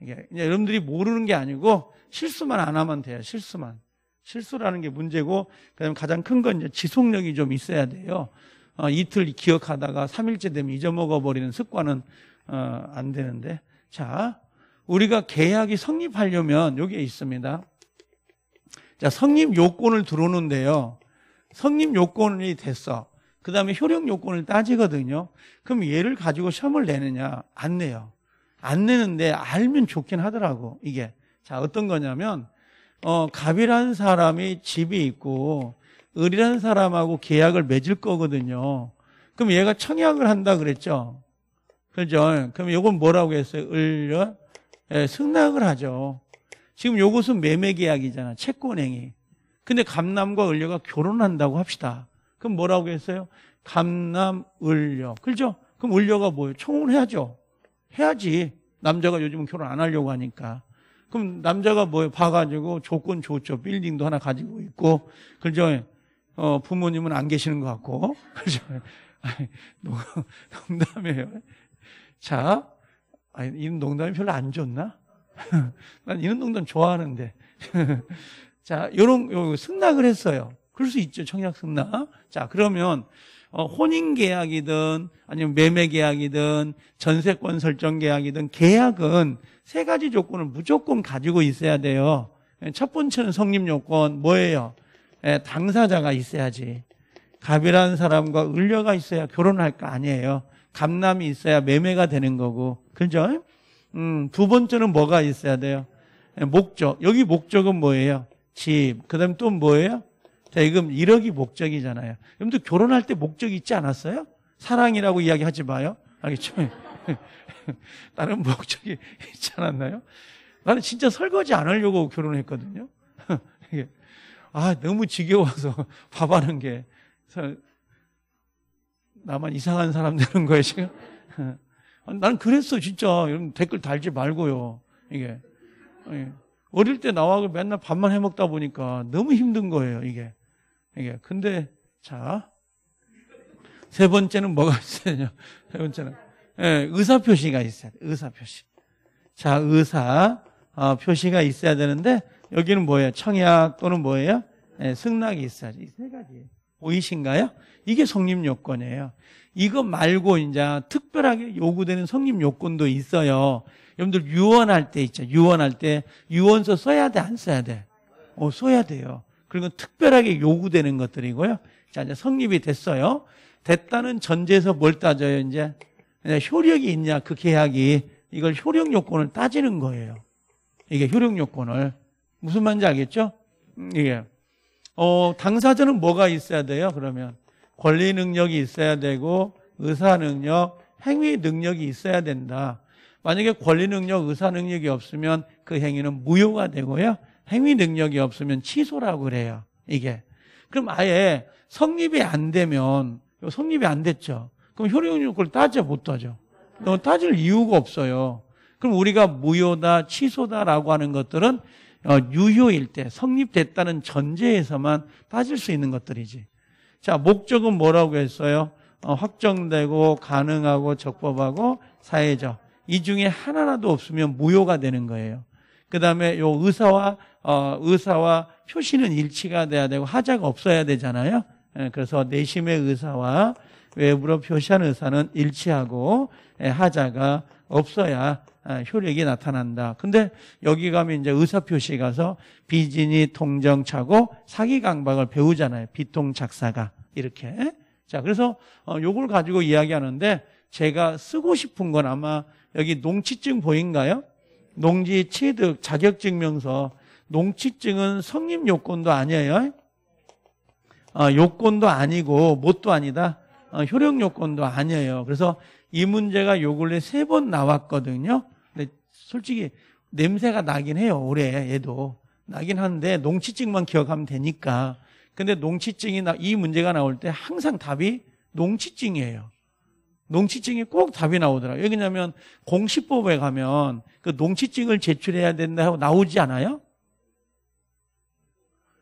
이게 여러분들이 모르는 게 아니고 실수만 안 하면 돼요. 실수만. 실수라는 게 문제고, 그다음에 가장 큰 건 이제 지속력이 좀 있어야 돼요. 어, 이틀 기억하다가 3일째 되면 잊어먹어 버리는 습관은 어, 안 되는데. 자, 우리가 계약이 성립하려면 여기에 있습니다. 자, 성립 요건을 들어오는데요. 성립 요건이 됐어. 그 다음에 효력 요건을 따지거든요. 그럼 얘를 가지고 시험을 내느냐? 안 내요. 안 내는데 알면 좋긴 하더라고, 이게. 자, 어떤 거냐면, 어, 갑이라는 사람이 집이 있고, 을이라는 사람하고 계약을 맺을 거거든요. 그럼 얘가 청약을 한다 그랬죠? 그죠? 그럼 이건 뭐라고 했어요? 을, 예, 승낙을 하죠. 지금 요것은 매매 계약이잖아. 채권행위. 근데 감남과 을려가 결혼한다고 합시다. 그럼 뭐라고 했어요? 감남, 을려. 그죠? 그럼 을려가 뭐예요? 청혼해야죠. 해야지. 남자가 요즘은 결혼 안 하려고 하니까. 그럼 남자가 뭐예요? 봐가지고 조건 좋죠. 빌딩도 하나 가지고 있고. 그죠? 어, 부모님은 안 계시는 것 같고. [laughs] 그죠? 농담이에요. 자, 아니, 이런 농담이 별로 안 좋나? [laughs] 난 이런 농담 좋아하는데. [laughs] 자, 요런, 요, 승낙을 했어요. 그럴 수 있죠. 청약 승낙. 자, 그러면, 어, 혼인 계약이든, 아니면 매매 계약이든, 전세권 설정 계약이든, 계약은 세 가지 조건을 무조건 가지고 있어야 돼요. 첫 번째는 성립 요건, 뭐예요? 예, 당사자가 있어야지. 갑이라는 사람과 을려가 있어야 결혼할 거 아니에요. 감남이 있어야 매매가 되는 거고. 그죠? 음, 두 번째는 뭐가 있어야 돼요? 예, 목적. 여기 목적은 뭐예요? 집. 그 다음 또 뭐예요? 자, 이건 1억이 목적이잖아요. 여러분들 결혼할 때 목적이 있지 않았어요? 사랑이라고 이야기 하지 마요. 알겠죠? [laughs] 다른 목적이 [laughs] 있지 않았나요? 나는 진짜 설거지 안 하려고 결혼했거든요. [laughs] 아, 너무 지겨워서 밥 하는 게. 나만 이상한 사람 되는 거예요, 지금? 난 그랬어, 진짜. 여러분 댓글 달지 말고요. 이게. 예. 어릴 때 나와서 맨날 밥만 해 먹다 보니까 너무 힘든 거예요, 이게. 이게. 근데, 자. 세 번째는 뭐가 있어요? [laughs] 세 번째는. 예, 의사 표시가 있어야 돼. 의사 표시. 자, 의사 어, 표시가 있어야 되는데 여기는 뭐예요? 청약 또는 뭐예요? 예, 승낙이 있어야지. 이 세 가지. 보이신가요? 이게 성립 요건이에요. 이거 말고 이제 특별하게 요구되는 성립 요건도 있어요. 여러분들 유언할 때 있죠. 유언할 때 유언서 써야 돼, 안 써야 돼? 어, 써야 돼요. 그리고 특별하게 요구되는 것들이고요. 자, 이제 성립이 됐어요. 됐다는 전제에서 뭘 따져요, 이제? 효력이 있냐, 그 계약이. 이걸 효력 요건을 따지는 거예요. 이게 효력 요건을. 무슨 말인지 알겠죠? 음, 이게. 어, 당사자는 뭐가 있어야 돼요, 그러면? 권리 능력이 있어야 되고, 의사 능력, 행위 능력이 있어야 된다. 만약에 권리 능력, 의사 능력이 없으면 그 행위는 무효가 되고요. 행위 능력이 없으면 취소라고 그래요. 이게. 그럼 아예 성립이 안 되면, 성립이 안 됐죠. 그럼 효력력을 따져 못 따져. 따질 이유가 없어요. 그럼 우리가 무효다, 취소다라고 하는 것들은 어, 유효일 때 성립됐다는 전제에서만 따질 수 있는 것들이지. 자, 목적은 뭐라고 했어요? 어, 확정되고 가능하고 적법하고 사회적. 이 중에 하나라도 없으면 무효가 되는 거예요. 그 다음에 요 의사와, 어, 의사와 표시는 일치가 돼야 되고 하자가 없어야 되잖아요. 예, 그래서 내심의 의사와 외부로 표시한 의사는 일치하고 예, 하자가 없어야 아, 효력이 나타난다. 근데 여기 가면 이제 의사 표시 가서 비진이 통정차고 사기 강박을 배우잖아요. 비통 작사가 이렇게. 자, 그래서 어, 요걸 가지고 이야기하는데 제가 쓰고 싶은 건 아마 여기 농취증 보인가요? 농지 취득 자격증명서. 농취증은 성립 요건도 아니에요. 어, 요건도 아니고 뭣도 아니다. 어, 효력 요건도 아니에요. 그래서 이 문제가 요 근래 세 번 나왔거든요. 근데 솔직히 냄새가 나긴 해요. 올해 얘도 나긴 하는데 농치증만 기억하면 되니까. 근데 농치증이 나, 이 문제가 나올 때 항상 답이 농치증이에요. 농치증이 꼭 답이 나오더라고요. 왜냐하면 공시법에 가면 그 농치증을 제출해야 된다 하고 나오지 않아요?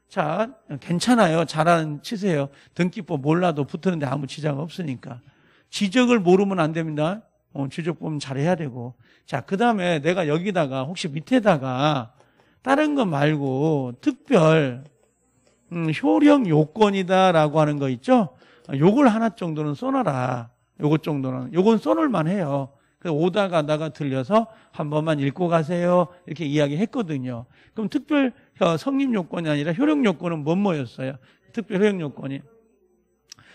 자, 괜찮아요. 잘하는 치세요. 등기법 몰라도 붙었는데 아무 지장 없으니까. 지적을 모르면 안 됩니다. 어, 지적 보면 잘해야 되고. 자, 그 다음에 내가 여기다가 혹시 밑에다가 다른 거 말고 특별 음, 효력 요건이다라고 하는 거 있죠? 요걸 하나 정도는 써놔라. 요것 정도는. 요건 써놓을만 해요. 그래서 오다 가다가 들려서 한 번만 읽고 가세요. 이렇게 이야기 했거든요. 그럼 특별 어, 성립 요건이 아니라 효력 요건은 뭔 뭐였어요? 특별 효력 요건이.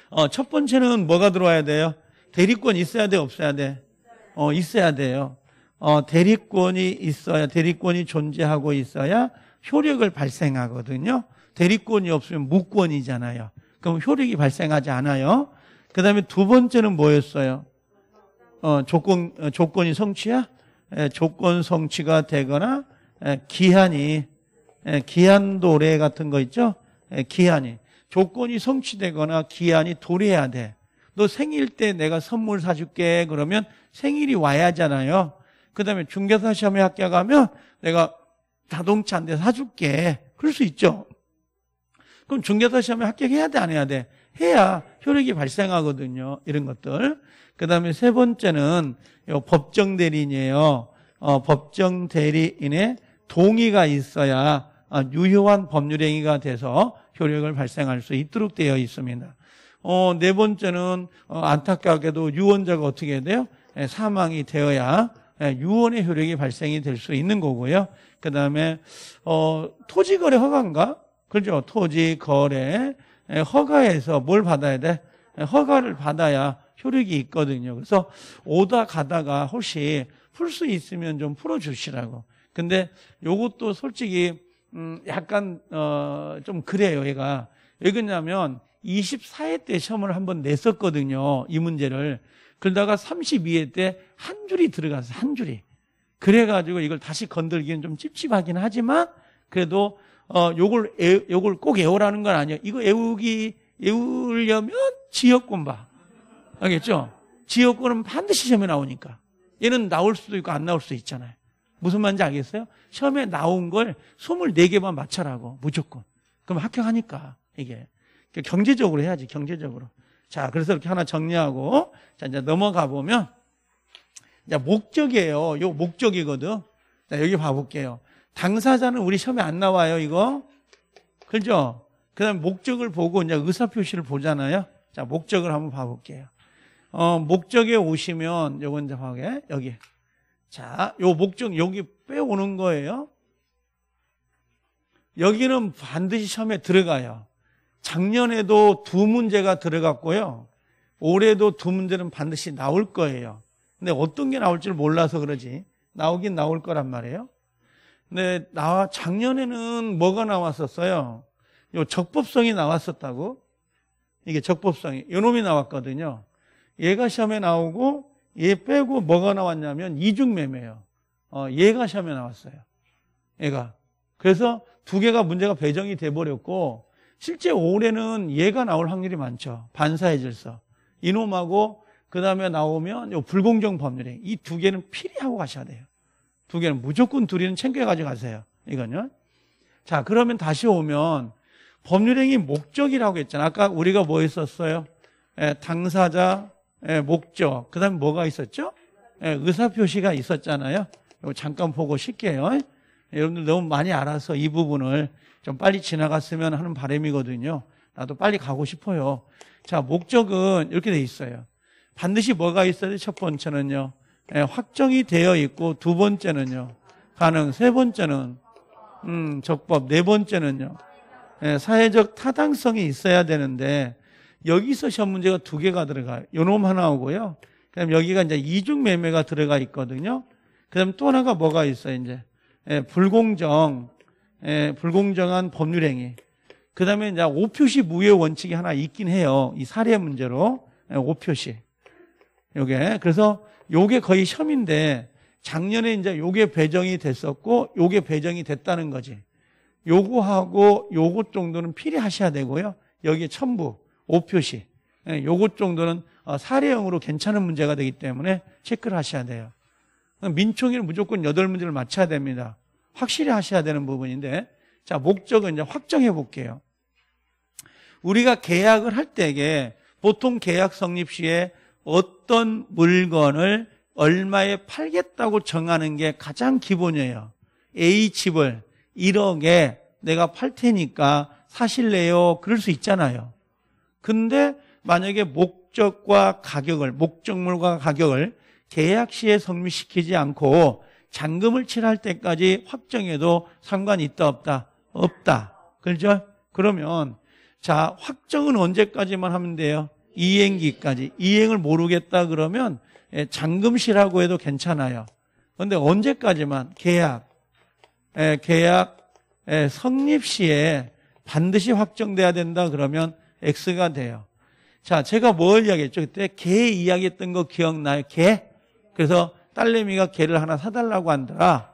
어, 첫 번째는 뭐가 들어와야 돼요? 대리권 있어야 돼, 없어야 돼? 어, 있어야 돼요. 어, 대리권이 있어야, 대리권이 존재하고 있어야 효력을 발생하거든요. 대리권이 없으면 무권이잖아요. 그럼 효력이 발생하지 않아요. 그 다음에 두 번째는 뭐였어요? 어, 조건, 어, 조건이 성취야? 에, 조건 성취가 되거나, 에, 기한이, 에, 기한 도래 같은 거 있죠? 에, 기한이. 조건이 성취되거나 기한이 도래해야 돼. 너 생일 때 내가 선물 사줄게. 그러면 생일이 와야 하잖아요. 그 다음에 중개사 시험에 합격하면 내가 자동차 한 대 사줄게. 그럴 수 있죠. 그럼 중개사 시험에 합격해야 돼, 안 해야 돼? 해야 효력이 발생하거든요. 이런 것들. 그 다음에 세 번째는 법정 대리인이에요. 어, 법정 대리인의 동의가 있어야 어, 유효한 법률 행위가 돼서 효력을 발생할 수 있도록 되어 있습니다. 어, 네 번째는 어, 안타깝게도 유언자가 어떻게 돼요? 예, 사망이 되어야 예, 유언의 효력이 발생이 될 수 있는 거고요. 그 다음에 어, 토지거래 허가인가? 그렇죠. 토지 거래 허가에서 뭘 받아야 돼? 허가를 받아야 효력이 있거든요. 그래서 오다 가다가 혹시 풀 수 있으면 좀 풀어주시라고. 근데 요것도 솔직히 음 약간 어 좀 그래요. 얘가 왜 그러냐면 24회 때 시험을 한번 냈었거든요. 이 문제를. 그러다가 32회 때 한 줄이 들어갔어. 한 줄이. 그래가지고 이걸 다시 건들기는 좀 찝찝하긴 하지만 그래도 어, 요걸, 애, 요걸 꼭 외우라는 건 아니에요. 이거 외우기, 외우려면 지역권 봐. 알겠죠? 지역권은 반드시 시험에 나오니까. 얘는 나올 수도 있고 안 나올 수도 있잖아요. 무슨 말인지 알겠어요? 시험에 나온 걸 24개만 맞춰라고, 무조건. 그럼 합격하니까, 이게. 경제적으로 해야지, 경제적으로. 자, 그래서 이렇게 하나 정리하고, 자, 이제 넘어가 보면, 자, 목적이에요. 요 목적이거든. 자, 여기 봐볼게요. 당사자는 우리 시험에 안 나와요, 이거. 그죠? 그 다음에 목적을 보고 이제 의사표시를 보잖아요. 자, 목적을 한번 봐볼게요. 어, 목적에 오시면, 요거 이제 하게, 여기. 자, 요 목적, 여기 빼오는 거예요. 여기는 반드시 시험에 들어가요. 작년에도 두 문제가 들어갔고요. 올해도 두 문제는 반드시 나올 거예요. 근데 어떤 게 나올 줄 몰라서 그러지. 나오긴 나올 거란 말이에요. 근데 나 작년에는 뭐가 나왔었어요? 요 적법성이 나왔었다고. 이게 적법성이 요 놈이 나왔거든요. 얘가 시험에 나오고 얘 빼고 뭐가 나왔냐면 이중매매예요. 어, 얘가 시험에 나왔어요. 얘가. 그래서 두 개가 문제가 배정이 돼 버렸고 실제 올해는 얘가 나올 확률이 많죠. 반사의 질서. 이놈하고 그 다음에 나오면 요 불공정 법률행 이 두 개는 필히하고 가셔야 돼요. 두 개는 무조건 둘이는 챙겨 가지고 가세요. 이건요. 자, 그러면 다시 오면 법률행위 목적이라고 했잖아. 아까 우리가 뭐 했었어요? 예, 당사자, 예, 목적. 그 다음에 뭐가 있었죠? 예, 의사표시가 있었잖아요. 잠깐 보고 쉴게요. 여러분들 너무 많이 알아서 이 부분을 좀 빨리 지나갔으면 하는 바람이거든요. 나도 빨리 가고 싶어요. 자, 목적은 이렇게 돼 있어요. 반드시 뭐가 있어야 첫 번째는요. 예, 확정이 되어 있고 두 번째는요. 가능. 세 번째는 음, 적법. 네 번째는요. 예, 사회적 타당성이 있어야 되는데 여기서 시험 문제가 두 개가 들어가요. 요놈 하나 오고요. 그다음 여기가 이제 이중 매매가 들어가 있거든요. 그다음 또 하나가 뭐가 있어요, 이제. 예, 불공정. 예, 불공정한 법률 행위. 그 다음에 이제 5표시 무효 원칙이 하나 있긴 해요. 이 사례 문제로. 5표시. 예, 요게. 그래서 요게 거의 시험인데 작년에 이제 요게 배정이 됐었고 요게 배정이 됐다는 거지. 요거하고 요것 정도는 필요하셔야 되고요. 여기에 첨부, 5표시. 예, 요것 정도는 어, 사례형으로 괜찮은 문제가 되기 때문에 체크를 하셔야 돼요. 민총이는 무조건 8문제를 맞춰야 됩니다. 확실히 하셔야 되는 부분인데 자, 목적은 이제 확정해 볼게요. 우리가 계약을 할 때에 보통 계약 성립 시에 어떤 물건을 얼마에 팔겠다고 정하는 게 가장 기본이에요. A 집을 1억에 내가 팔 테니까 사실래요? 그럴 수 있잖아요. 근데 만약에 목적과 가격을, 목적물과 가격을 계약 시에 성립시키지 않고 잔금을 칠할 때까지 확정해도 상관이 있다 없다? 없다. 그렇죠? 그러면 자, 확정은 언제까지만 하면 돼요? 이행기까지. 이행을 모르겠다 그러면 예, 잔금시라고 해도 괜찮아요. 그런데 언제까지만 계약, 예, 계약 예, 성립 시에 반드시 확정돼야 된다 그러면 X가 돼요. 자, 제가 뭘 이야기했죠? 그때 개 이야기했던 거 기억나요? 개? 그래서 딸내미가 개를 하나 사달라고 한더라.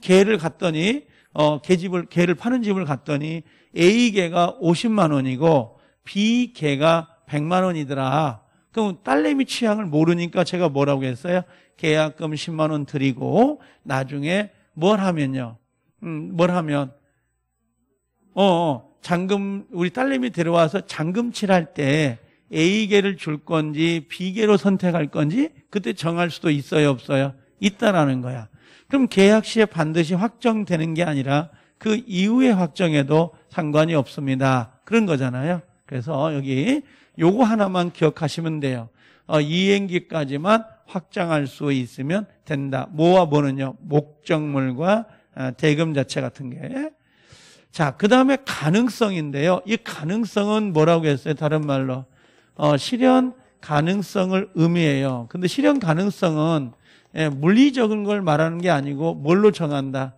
개를 갔더니 어, 개집을 개를 파는 집을 갔더니 A 개가 50만 원이고 B 개가 100만 원이더라. 그럼 딸내미 취향을 모르니까 제가 뭐라고 했어요? 계약금 10만 원 드리고 나중에 뭘 하면요? 음, 뭘 하면 어, 어 잔금 우리 딸내미 데려와서 잔금 칠할 때 A계를 줄 건지 B계로 선택할 건지 그때 정할 수도 있어요, 없어요? 있다라는 거야. 그럼 계약 시에 반드시 확정되는 게 아니라 그 이후에 확정해도 상관이 없습니다. 그런 거잖아요. 그래서 여기 요거 하나만 기억하시면 돼요. 어, 이행기까지만 확장할 수 있으면 된다. 뭐와 뭐는요? 목적물과 어, 대금 자체 같은 게. 자, 그 다음에 가능성인데요. 이 가능성은 뭐라고 했어요? 다른 말로. 어, 실현 가능성을 의미해요. 근데 실현 가능성은 예, 물리적인 걸 말하는 게 아니고 뭘로 정한다?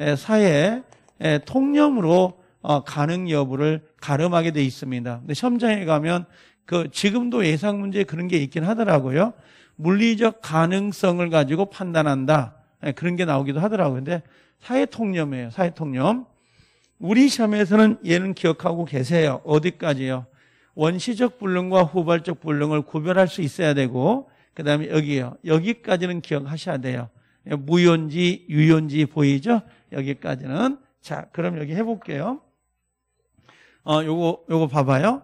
예, 사회 예, 통념으로 어, 가능 여부를 가름하게 돼 있습니다. 근데 시험장에 가면 그 지금도 예상 문제에 그런 게 있긴 하더라고요. 물리적 가능성을 가지고 판단한다. 그런 게 나오기도 하더라고요. 근데 사회 통념이에요. 사회 통념. 우리 시험에서는 얘는 기억하고 계세요. 어디까지요? 원시적 불능과 후발적 불능을 구별할 수 있어야 되고 그 다음에 여기요. 여기까지는 기억하셔야 돼요. 무연지, 유연지 보이죠? 여기까지는. 자, 그럼 여기 해볼게요. 어, 요거, 요거 봐봐요.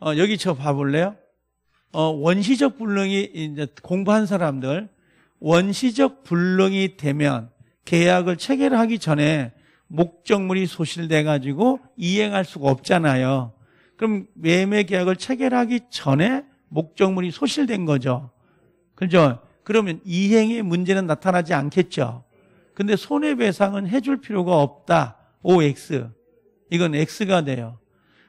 어, 여기 저 봐볼래요? 어, 원시적 불능이 이제 공부한 사람들, 원시적 불능이 되면 계약을 체결하기 전에 목적물이 소실돼 가지고 이행할 수가 없잖아요. 그럼 매매 계약을 체결하기 전에 목적물이 소실된 거죠. 그죠? 그러면 이행의 문제는 나타나지 않겠죠. 근데 손해배상은 해줄 필요가 없다. OX. 이건 X가 돼요.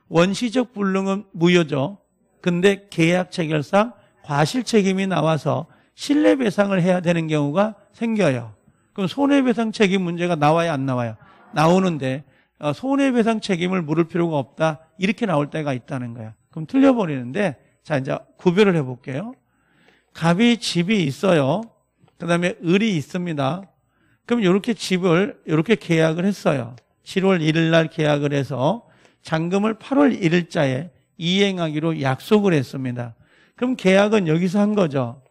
원시적 불능은 무효죠. 근데 계약 체결상 과실 책임이 나와서 신뢰배상을 해야 되는 경우가 생겨요. 그럼 손해배상 책임 문제가 나와야 안 나와요? 나오는데 어, 손해배상 책임을 물을 필요가 없다. 이렇게 나올 때가 있다는 거야. 그럼 틀려버리는데 자 이제 구별을 해볼게요. 갑이 집이 있어요. 그 다음에 을이 있습니다. 그럼 이렇게 집을 이렇게 계약을 했어요. 7월 1일 날 계약을 해서 잔금을 8월 1일자에 이행하기로 약속을 했습니다. 그럼 계약은 여기서 한 거죠.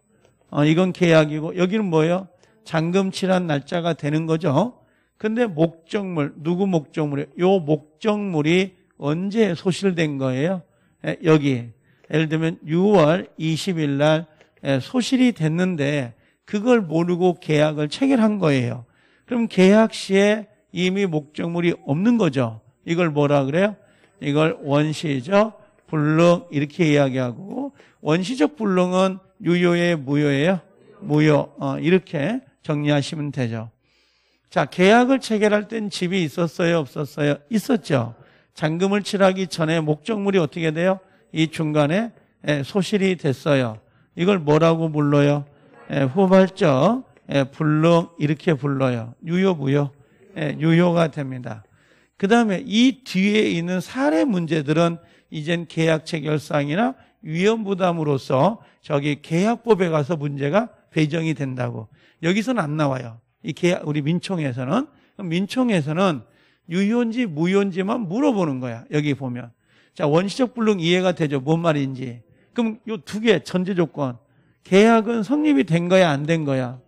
어, 이건 계약이고 여기는 뭐예요? 잔금 칠한 날짜가 되는 거죠. 근데 목적물, 누구 목적물이요? 요 목적물이 언제 소실된 거예요? 예, 여기. 예를 들면 6월 20일 날 예, 소실이 됐는데 그걸 모르고 계약을 체결한 거예요. 그럼 계약 시에 이미 목적물이 없는 거죠. 이걸 뭐라 그래요? 이걸 원시적 불능 이렇게 이야기하고 원시적 불능은 유효의 무효예요? 무효. 어, 이렇게 정리하시면 되죠. 자, 계약을 체결할 땐 집이 있었어요? 없었어요? 있었죠. 잔금을 칠하기 전에 목적물이 어떻게 돼요? 이 중간에 예, 소실이 됐어요. 이걸 뭐라고 불러요? 예, 후발적 예, 불능 이렇게 불러요. 유효 무효? 유효가 됩니다. 그 다음에 이 뒤에 있는 사례 문제들은 이젠 계약 체결상이나 위험 부담으로서 저기 계약법에 가서 문제가 배정이 된다고. 여기서는 안 나와요. 이 계약, 우리 민총에서는. 민총에서는 유효인지 무효인지만 물어보는 거야. 여기 보면. 자, 원시적 불능 이해가 되죠. 뭔 말인지. 그럼 요 두 개 전제 조건. 계약은 성립이 된 거야, 안 된 거야?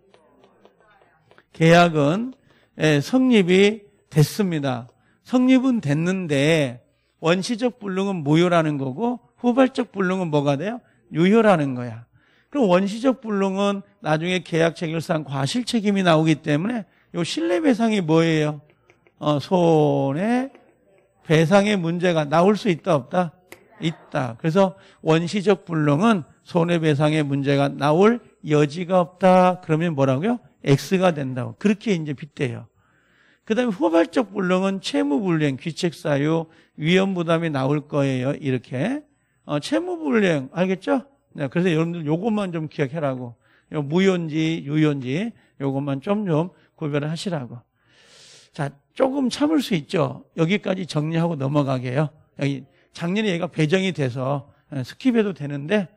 계약은 예, 성립이 됐습니다. 성립은 됐는데 원시적 불능은 무효라는 거고 후발적 불능은 뭐가 돼요? 유효라는 거야. 그럼 원시적 불능은 나중에 계약 체결상 과실 책임이 나오기 때문에 요 신뢰배상이 뭐예요? 어, 손해 배상의 문제가 나올 수 있다 없다? 있다. 그래서 원시적 불능은 손해배상의 문제가 나올 여지가 없다. 그러면 뭐라고요? X가 된다고. 그렇게 이제 빗대요. 그 다음에 후발적 불능은 채무불이행, 귀책사유, 위험부담이 나올 거예요. 이렇게. 어, 채무불이행, 알겠죠? 네, 그래서 여러분들 요것만 좀 기억해라고. 무효인지, 유효인지, 요것만 좀 좀 구별을 하시라고. 자, 조금 참을 수 있죠. 여기까지 정리하고 넘어가게요. 여기 작년에 얘가 배정이 돼서 예, skip해도 되는데,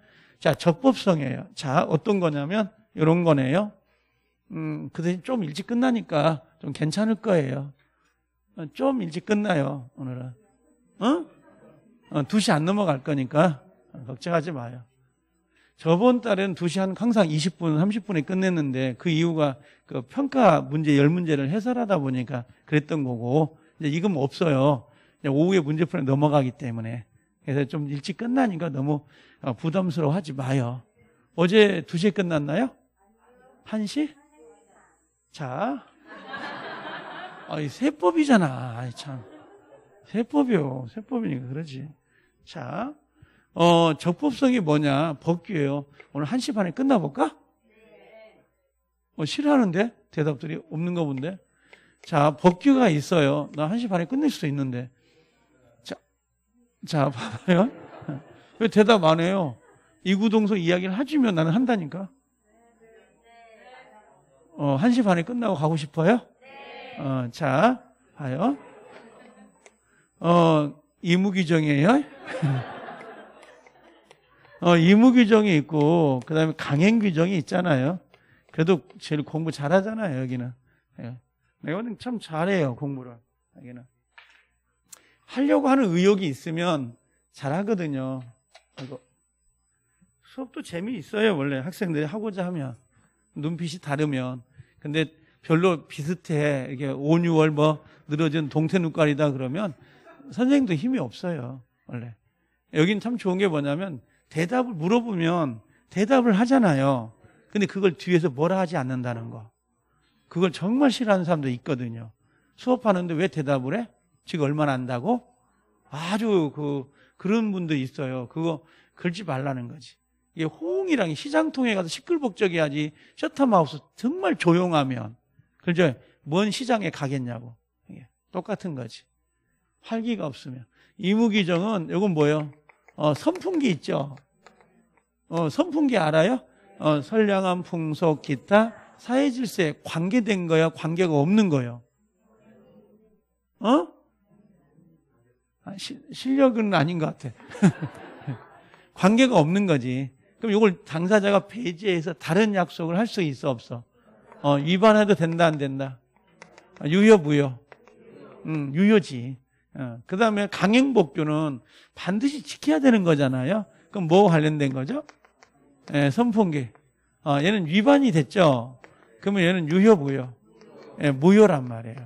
자, 적법성이에요. 자, 어떤 거냐면, 이런 거네요. 음, 그 대신 좀 일찍 끝나니까 좀 괜찮을 거예요. 어, 좀 일찍 끝나요, 오늘은. 어? 어 2시 안 넘어갈 거니까 걱정하지 마요. 저번 달엔 2시 한 항상 20분, 30분에 끝냈는데 그 이유가 그 평가 문제 10문제를 해설하다 보니까 그랬던 거고 이제 이건 없어요. 오후에 문제풀이 넘어가기 때문에. 그래서 좀 일찍 끝나니까 너무 어, 부담스러워 하지 마요. 어제 2시에 끝났나요? 1시? 자. 아, 세법이잖아. 아이, 참. 세법이요. 세법이니까 그러지. 자. 어, 적법성이 뭐냐? 법규예요. 오늘 1시 반에 끝나볼까? 어, 싫어하는데? 대답들이 없는 거 본데? 자, 법규가 있어요. 나 1시 반에 끝낼 수도 있는데. 자, 자, [laughs] 봐봐요. 왜 대답 안 해요? 이구동성 이야기를 해주면 나는 한다니까. 어, 1시 반에 끝나고 가고 싶어요? 어, 자, 봐요. 어, 이무규정이에요? [laughs] 어, 의무 규정이 있고, 그 다음에 강행 규정이 있잖아요. 그래도 제일 공부 잘하잖아요, 여기는. 예. 내가 참 잘해요, 공부를. 여기는. 하려고 하는 의욕이 있으면 잘하거든요. 그리고 수업도 재미있어요, 원래. 학생들이 하고자 하면. 눈빛이 다르면. 근데 별로 비슷해. 이게 5, 6월 뭐 늘어진 동태 눈깔이다 그러면 선생님도 힘이 없어요, 원래. 여긴 참 좋은 게 뭐냐면 대답을 물어보면 대답을 하잖아요. 근데 그걸 뒤에서 뭐라 하지 않는다는 거. 그걸 정말 싫어하는 사람도 있거든요. 수업하는데 왜 대답을 해? 지금 얼마나 안다고? 아주 그, 그런 분도 있어요. 그거 걸지 말라는 거지. 이게 호응이랑 시장통에 가서 시끌벅적해야지 셔터마우스 정말 조용하면. 그죠? 뭔 시장에 가겠냐고. 똑같은 거지. 활기가 없으면. 이무기정은 이건 뭐예요? 어, 선풍기 있죠. 어, 선풍기 알아요? 어, 선량한 풍속, 기타, 사회 질서에 관계된 거야, 관계가 없는 거예요. 어? 아, 시, 실력은 아닌 것 같아. [laughs] 관계가 없는 거지. 그럼 이걸 당사자가 배제해서 다른 약속을 할 수 있어, 없어? 어, 위반해도 된다, 안 된다? 아, 유효, 무효? 음, 유효지. 어, 그 다음에 강행복규는 반드시 지켜야 되는 거잖아요. 그럼 뭐 관련된 거죠? 예, 선풍기. 어, 얘는 위반이 됐죠. 그러면 얘는 유효, 무효? 예, 무효란 말이에요.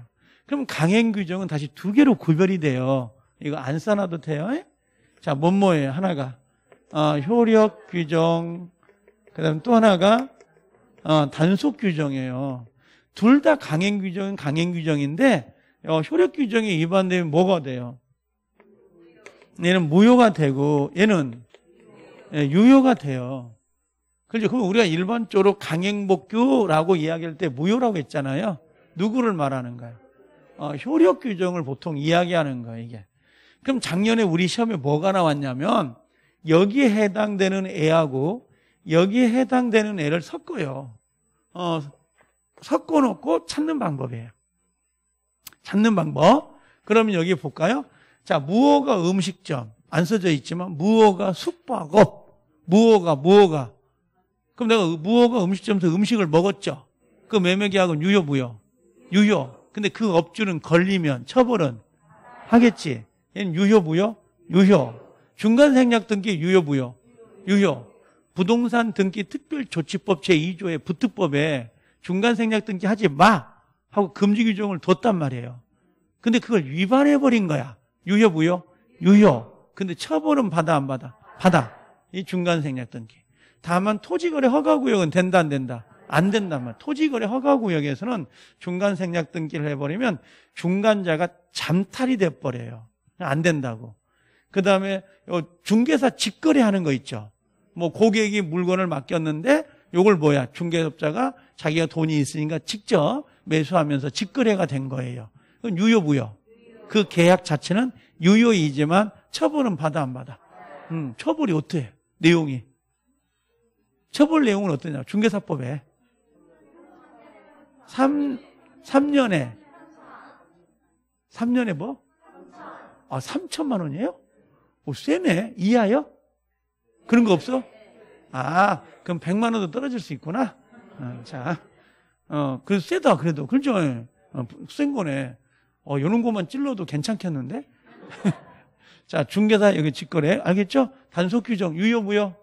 그럼 강행 규정은 다시 두 개로 구별이 돼요. 이거 안 써놔도 돼요. 예? 자, 뭐뭐예요? 하나가 어, 효력 규정. 그다음 또 하나가 어, 단속 규정이에요. 둘 다 강행 규정은 강행 규정인데 어, 효력 규정이 위반되면 뭐가 돼요? 얘는 무효가 되고 얘는 예, 유효가 돼요. 그렇죠. 그럼 우리가 일반적으로 강행복규라고 이야기할 때 무효라고 했잖아요. 누구를 말하는 가요? 어, 효력 규정을 보통 이야기하는 거예요, 이게. 그럼 작년에 우리 시험에 뭐가 나왔냐면 여기에 해당되는 애하고 여기에 해당되는 애를 섞어요. 어, 섞어 놓고 찾는 방법이에요. 찾는 방법. 그러면 여기 볼까요? 자, 무허가 음식점. 안 써져 있지만, 무허가 숙박업. 무허가, 무허가. 그럼 내가 무허가 음식점에서 음식을 먹었죠? 그 매매 계약은 유효, 무효? 유효. 근데 그 업주는 걸리면 처벌은 하겠지. 얘는 유효, 무효? 유효. 중간 생략 등기 유효, 무효? 유효. 부동산 등기 특별조치법 제2조의 부특법에 중간 생략 등기 하지 마! 하고 금지 규정을 뒀단 말이에요. 근데 그걸 위반해버린 거야. 유효, 무효? 유효. 근데 처벌은 받아, 안 받아? 받아. 이 중간 생략 등기. 다만 토지거래 허가구역은 된다, 안 된다? 안 된단 말이야. 토지거래 허가구역에서는 중간 생략 등기를 해버리면 중간자가 잠탈이 돼버려요. 안 된다고. 그 다음에 중개사 직거래 하는 거 있죠. 뭐 고객이 물건을 맡겼는데 요걸 뭐야? 중개업자가 자기가 돈이 있으니까 직접 매수하면서 직거래가 된 거예요. 그건 유효부요. 그 계약 자체는 유효이지만 처벌은 받아 안 받아? 음, 처벌이 어떻게? 내용이. 처벌 내용은 어떠냐? 중개사법에. 3, 3년에. 3년에 뭐? 아, 3천만 원이에요? 오, 세네. 이하요? 그런 거 없어? 아, 그럼 100만 원도 떨어질 수 있구나. 어, 자, 어, 그 세다 그래도 그죠? 어, 센 거네. 어, 요런 거만 찔러도 괜찮겠는데? [laughs] 자, 중개사 여기 직거래 알겠죠? 단속 규정 유효 무효?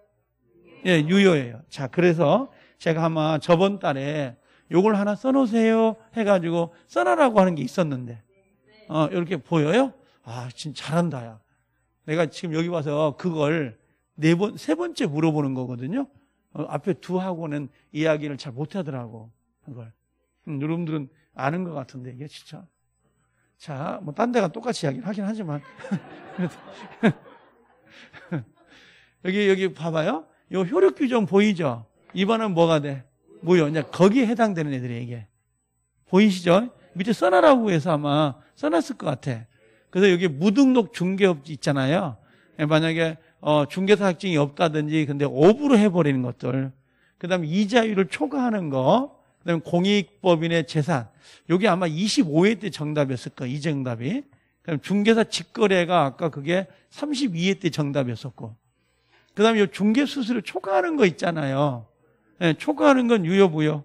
예, 유효예요. 자, 그래서 제가 아마 저번 달에 요걸 하나 써놓으세요 해가지고 써놔라고 하는 게 있었는데, 어, 이렇게 보여요? 아, 진짜 잘한다, 야. 내가 지금 여기 와서 그걸 네 번, 세 번째 물어보는 거거든요. 어, 앞에 두 하고는 이야기를 잘 못하더라고. 그걸. 음, 여러분들은 아는 것 같은데, 이게 진짜. 자, 뭐, 딴 데가 똑같이 이야기를 하긴 하지만. [laughs] 여기, 여기 봐봐요. 요 효력 규정 보이죠? 이번은 뭐가 돼? 뭐요? 이제 거기에 해당되는 애들이 이게. 보이시죠? 밑에 써놔라고 해서 아마 써놨을 것 같아. 그래서 여기 무등록 중개업 있잖아요. 만약에 어, 중개사 학증이 없다든지 근데 오부로 해버리는 것들. 그 다음에 이자율을 초과하는 거. 그 다음에 공익법인의 재산. 요게 아마 25회 때 정답이었을 거예요. 이 정답이. 그럼 중개사 직거래가 아까 그게 32회 때 정답이었었고. 그 다음에 요 중개 수수료 초과하는 거 있잖아요. 네, 초과하는 건 유효, 무효?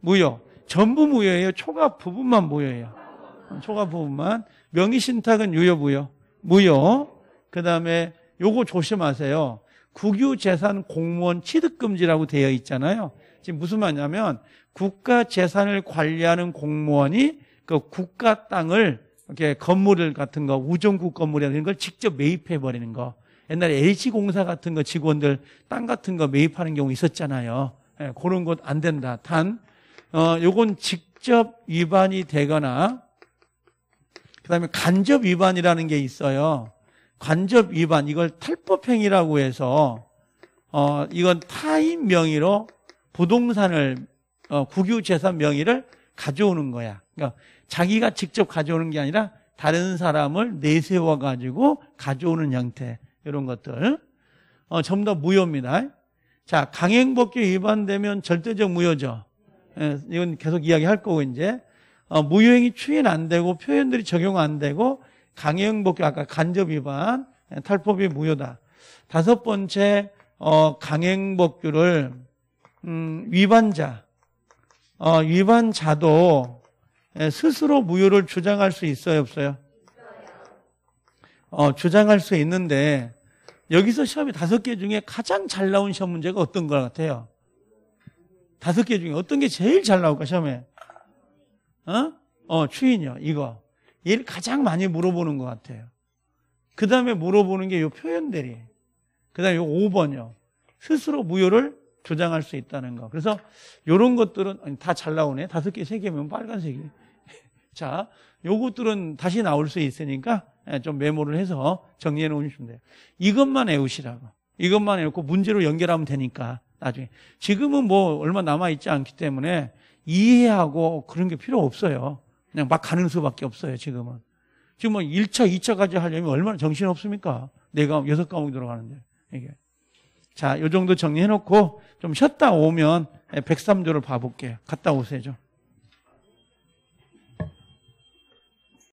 무효. 전부 무효예요. 초과 부분만 무효예요. 초과 부분만. 명의 신탁은 유효, 무효? 무효. 그 다음에 요거 조심하세요. 국유재산 공무원 취득금지라고 되어 있잖아요. 지금 무슨 말이냐면 국가 재산을 관리하는 공무원이 그 국가 땅을 이렇게 건물 같은 거 우정국 건물이라는 걸 직접 매입해 버리는 거. 옛날에 H공사 같은 거 직원들 땅 같은 거 매입하는 경우 있었잖아요. 예, 그런 것 안 된다. 단, 어, 요건 직접 위반이 되거나, 그 다음에 간접 위반이라는 게 있어요. 간접 위반 이걸 탈법행위라고 해서 어 이건 타인 명의로 부동산을 어, 국유재산 명의를 가져오는 거야. 그러니까 자기가 직접 가져오는 게 아니라 다른 사람을 내세워 가지고 가져오는 형태 이런 것들 어, 전부 다 무효입니다. 자 강행법규 위반되면 절대적 무효죠. 예, 이건 계속 이야기할 거고 이제 어, 무효행위 추인 안 되고 표현들이 적용 안 되고 강행복교 아까 간접 위반 탈법이 무효다. 다섯 번째 어, 강행법규를 음, 위반자 어, 위반자도 스스로 무효를 주장할 수 있어요 없어요? 어, 주장할 수 있는데 여기서 시험이 다섯 개 중에 가장 잘 나온 시험 문제가 어떤 것 같아요? 다섯 개 중에 어떤 게 제일 잘 나올까 시험에? 어? 어, 추인이요. 이거. 얘를 가장 많이 물어보는 것 같아요. 그 다음에 물어보는 게이 표현들이. 그 다음에 이 5번이요. 스스로 무효를 주장할 수 있다는 거. 그래서 이런 것들은 다 잘 나오네. 다섯 개, 세 개면 빨간색이. [laughs] 자, 요것들은 다시 나올 수 있으니까 예, 좀 메모를 해서 정리해 놓으시면 돼요. 이것만 외우시라고. 이것만 외우고 문제로 연결하면 되니까 나중에. 지금은 뭐 얼마 남아있지 않기 때문에 이해하고 그런 게 필요 없어요. 그냥 막 가는 수밖에 없어요, 지금은. 지금 뭐 1차, 2차까지 하려면 얼마나 정신 없습니까? 내가 여섯 과목 들어가는데, 이게. 자, 요 정도 정리해놓고 좀 쉬었다 오면 103조를 봐볼게요. 갔다 오세요, 좀.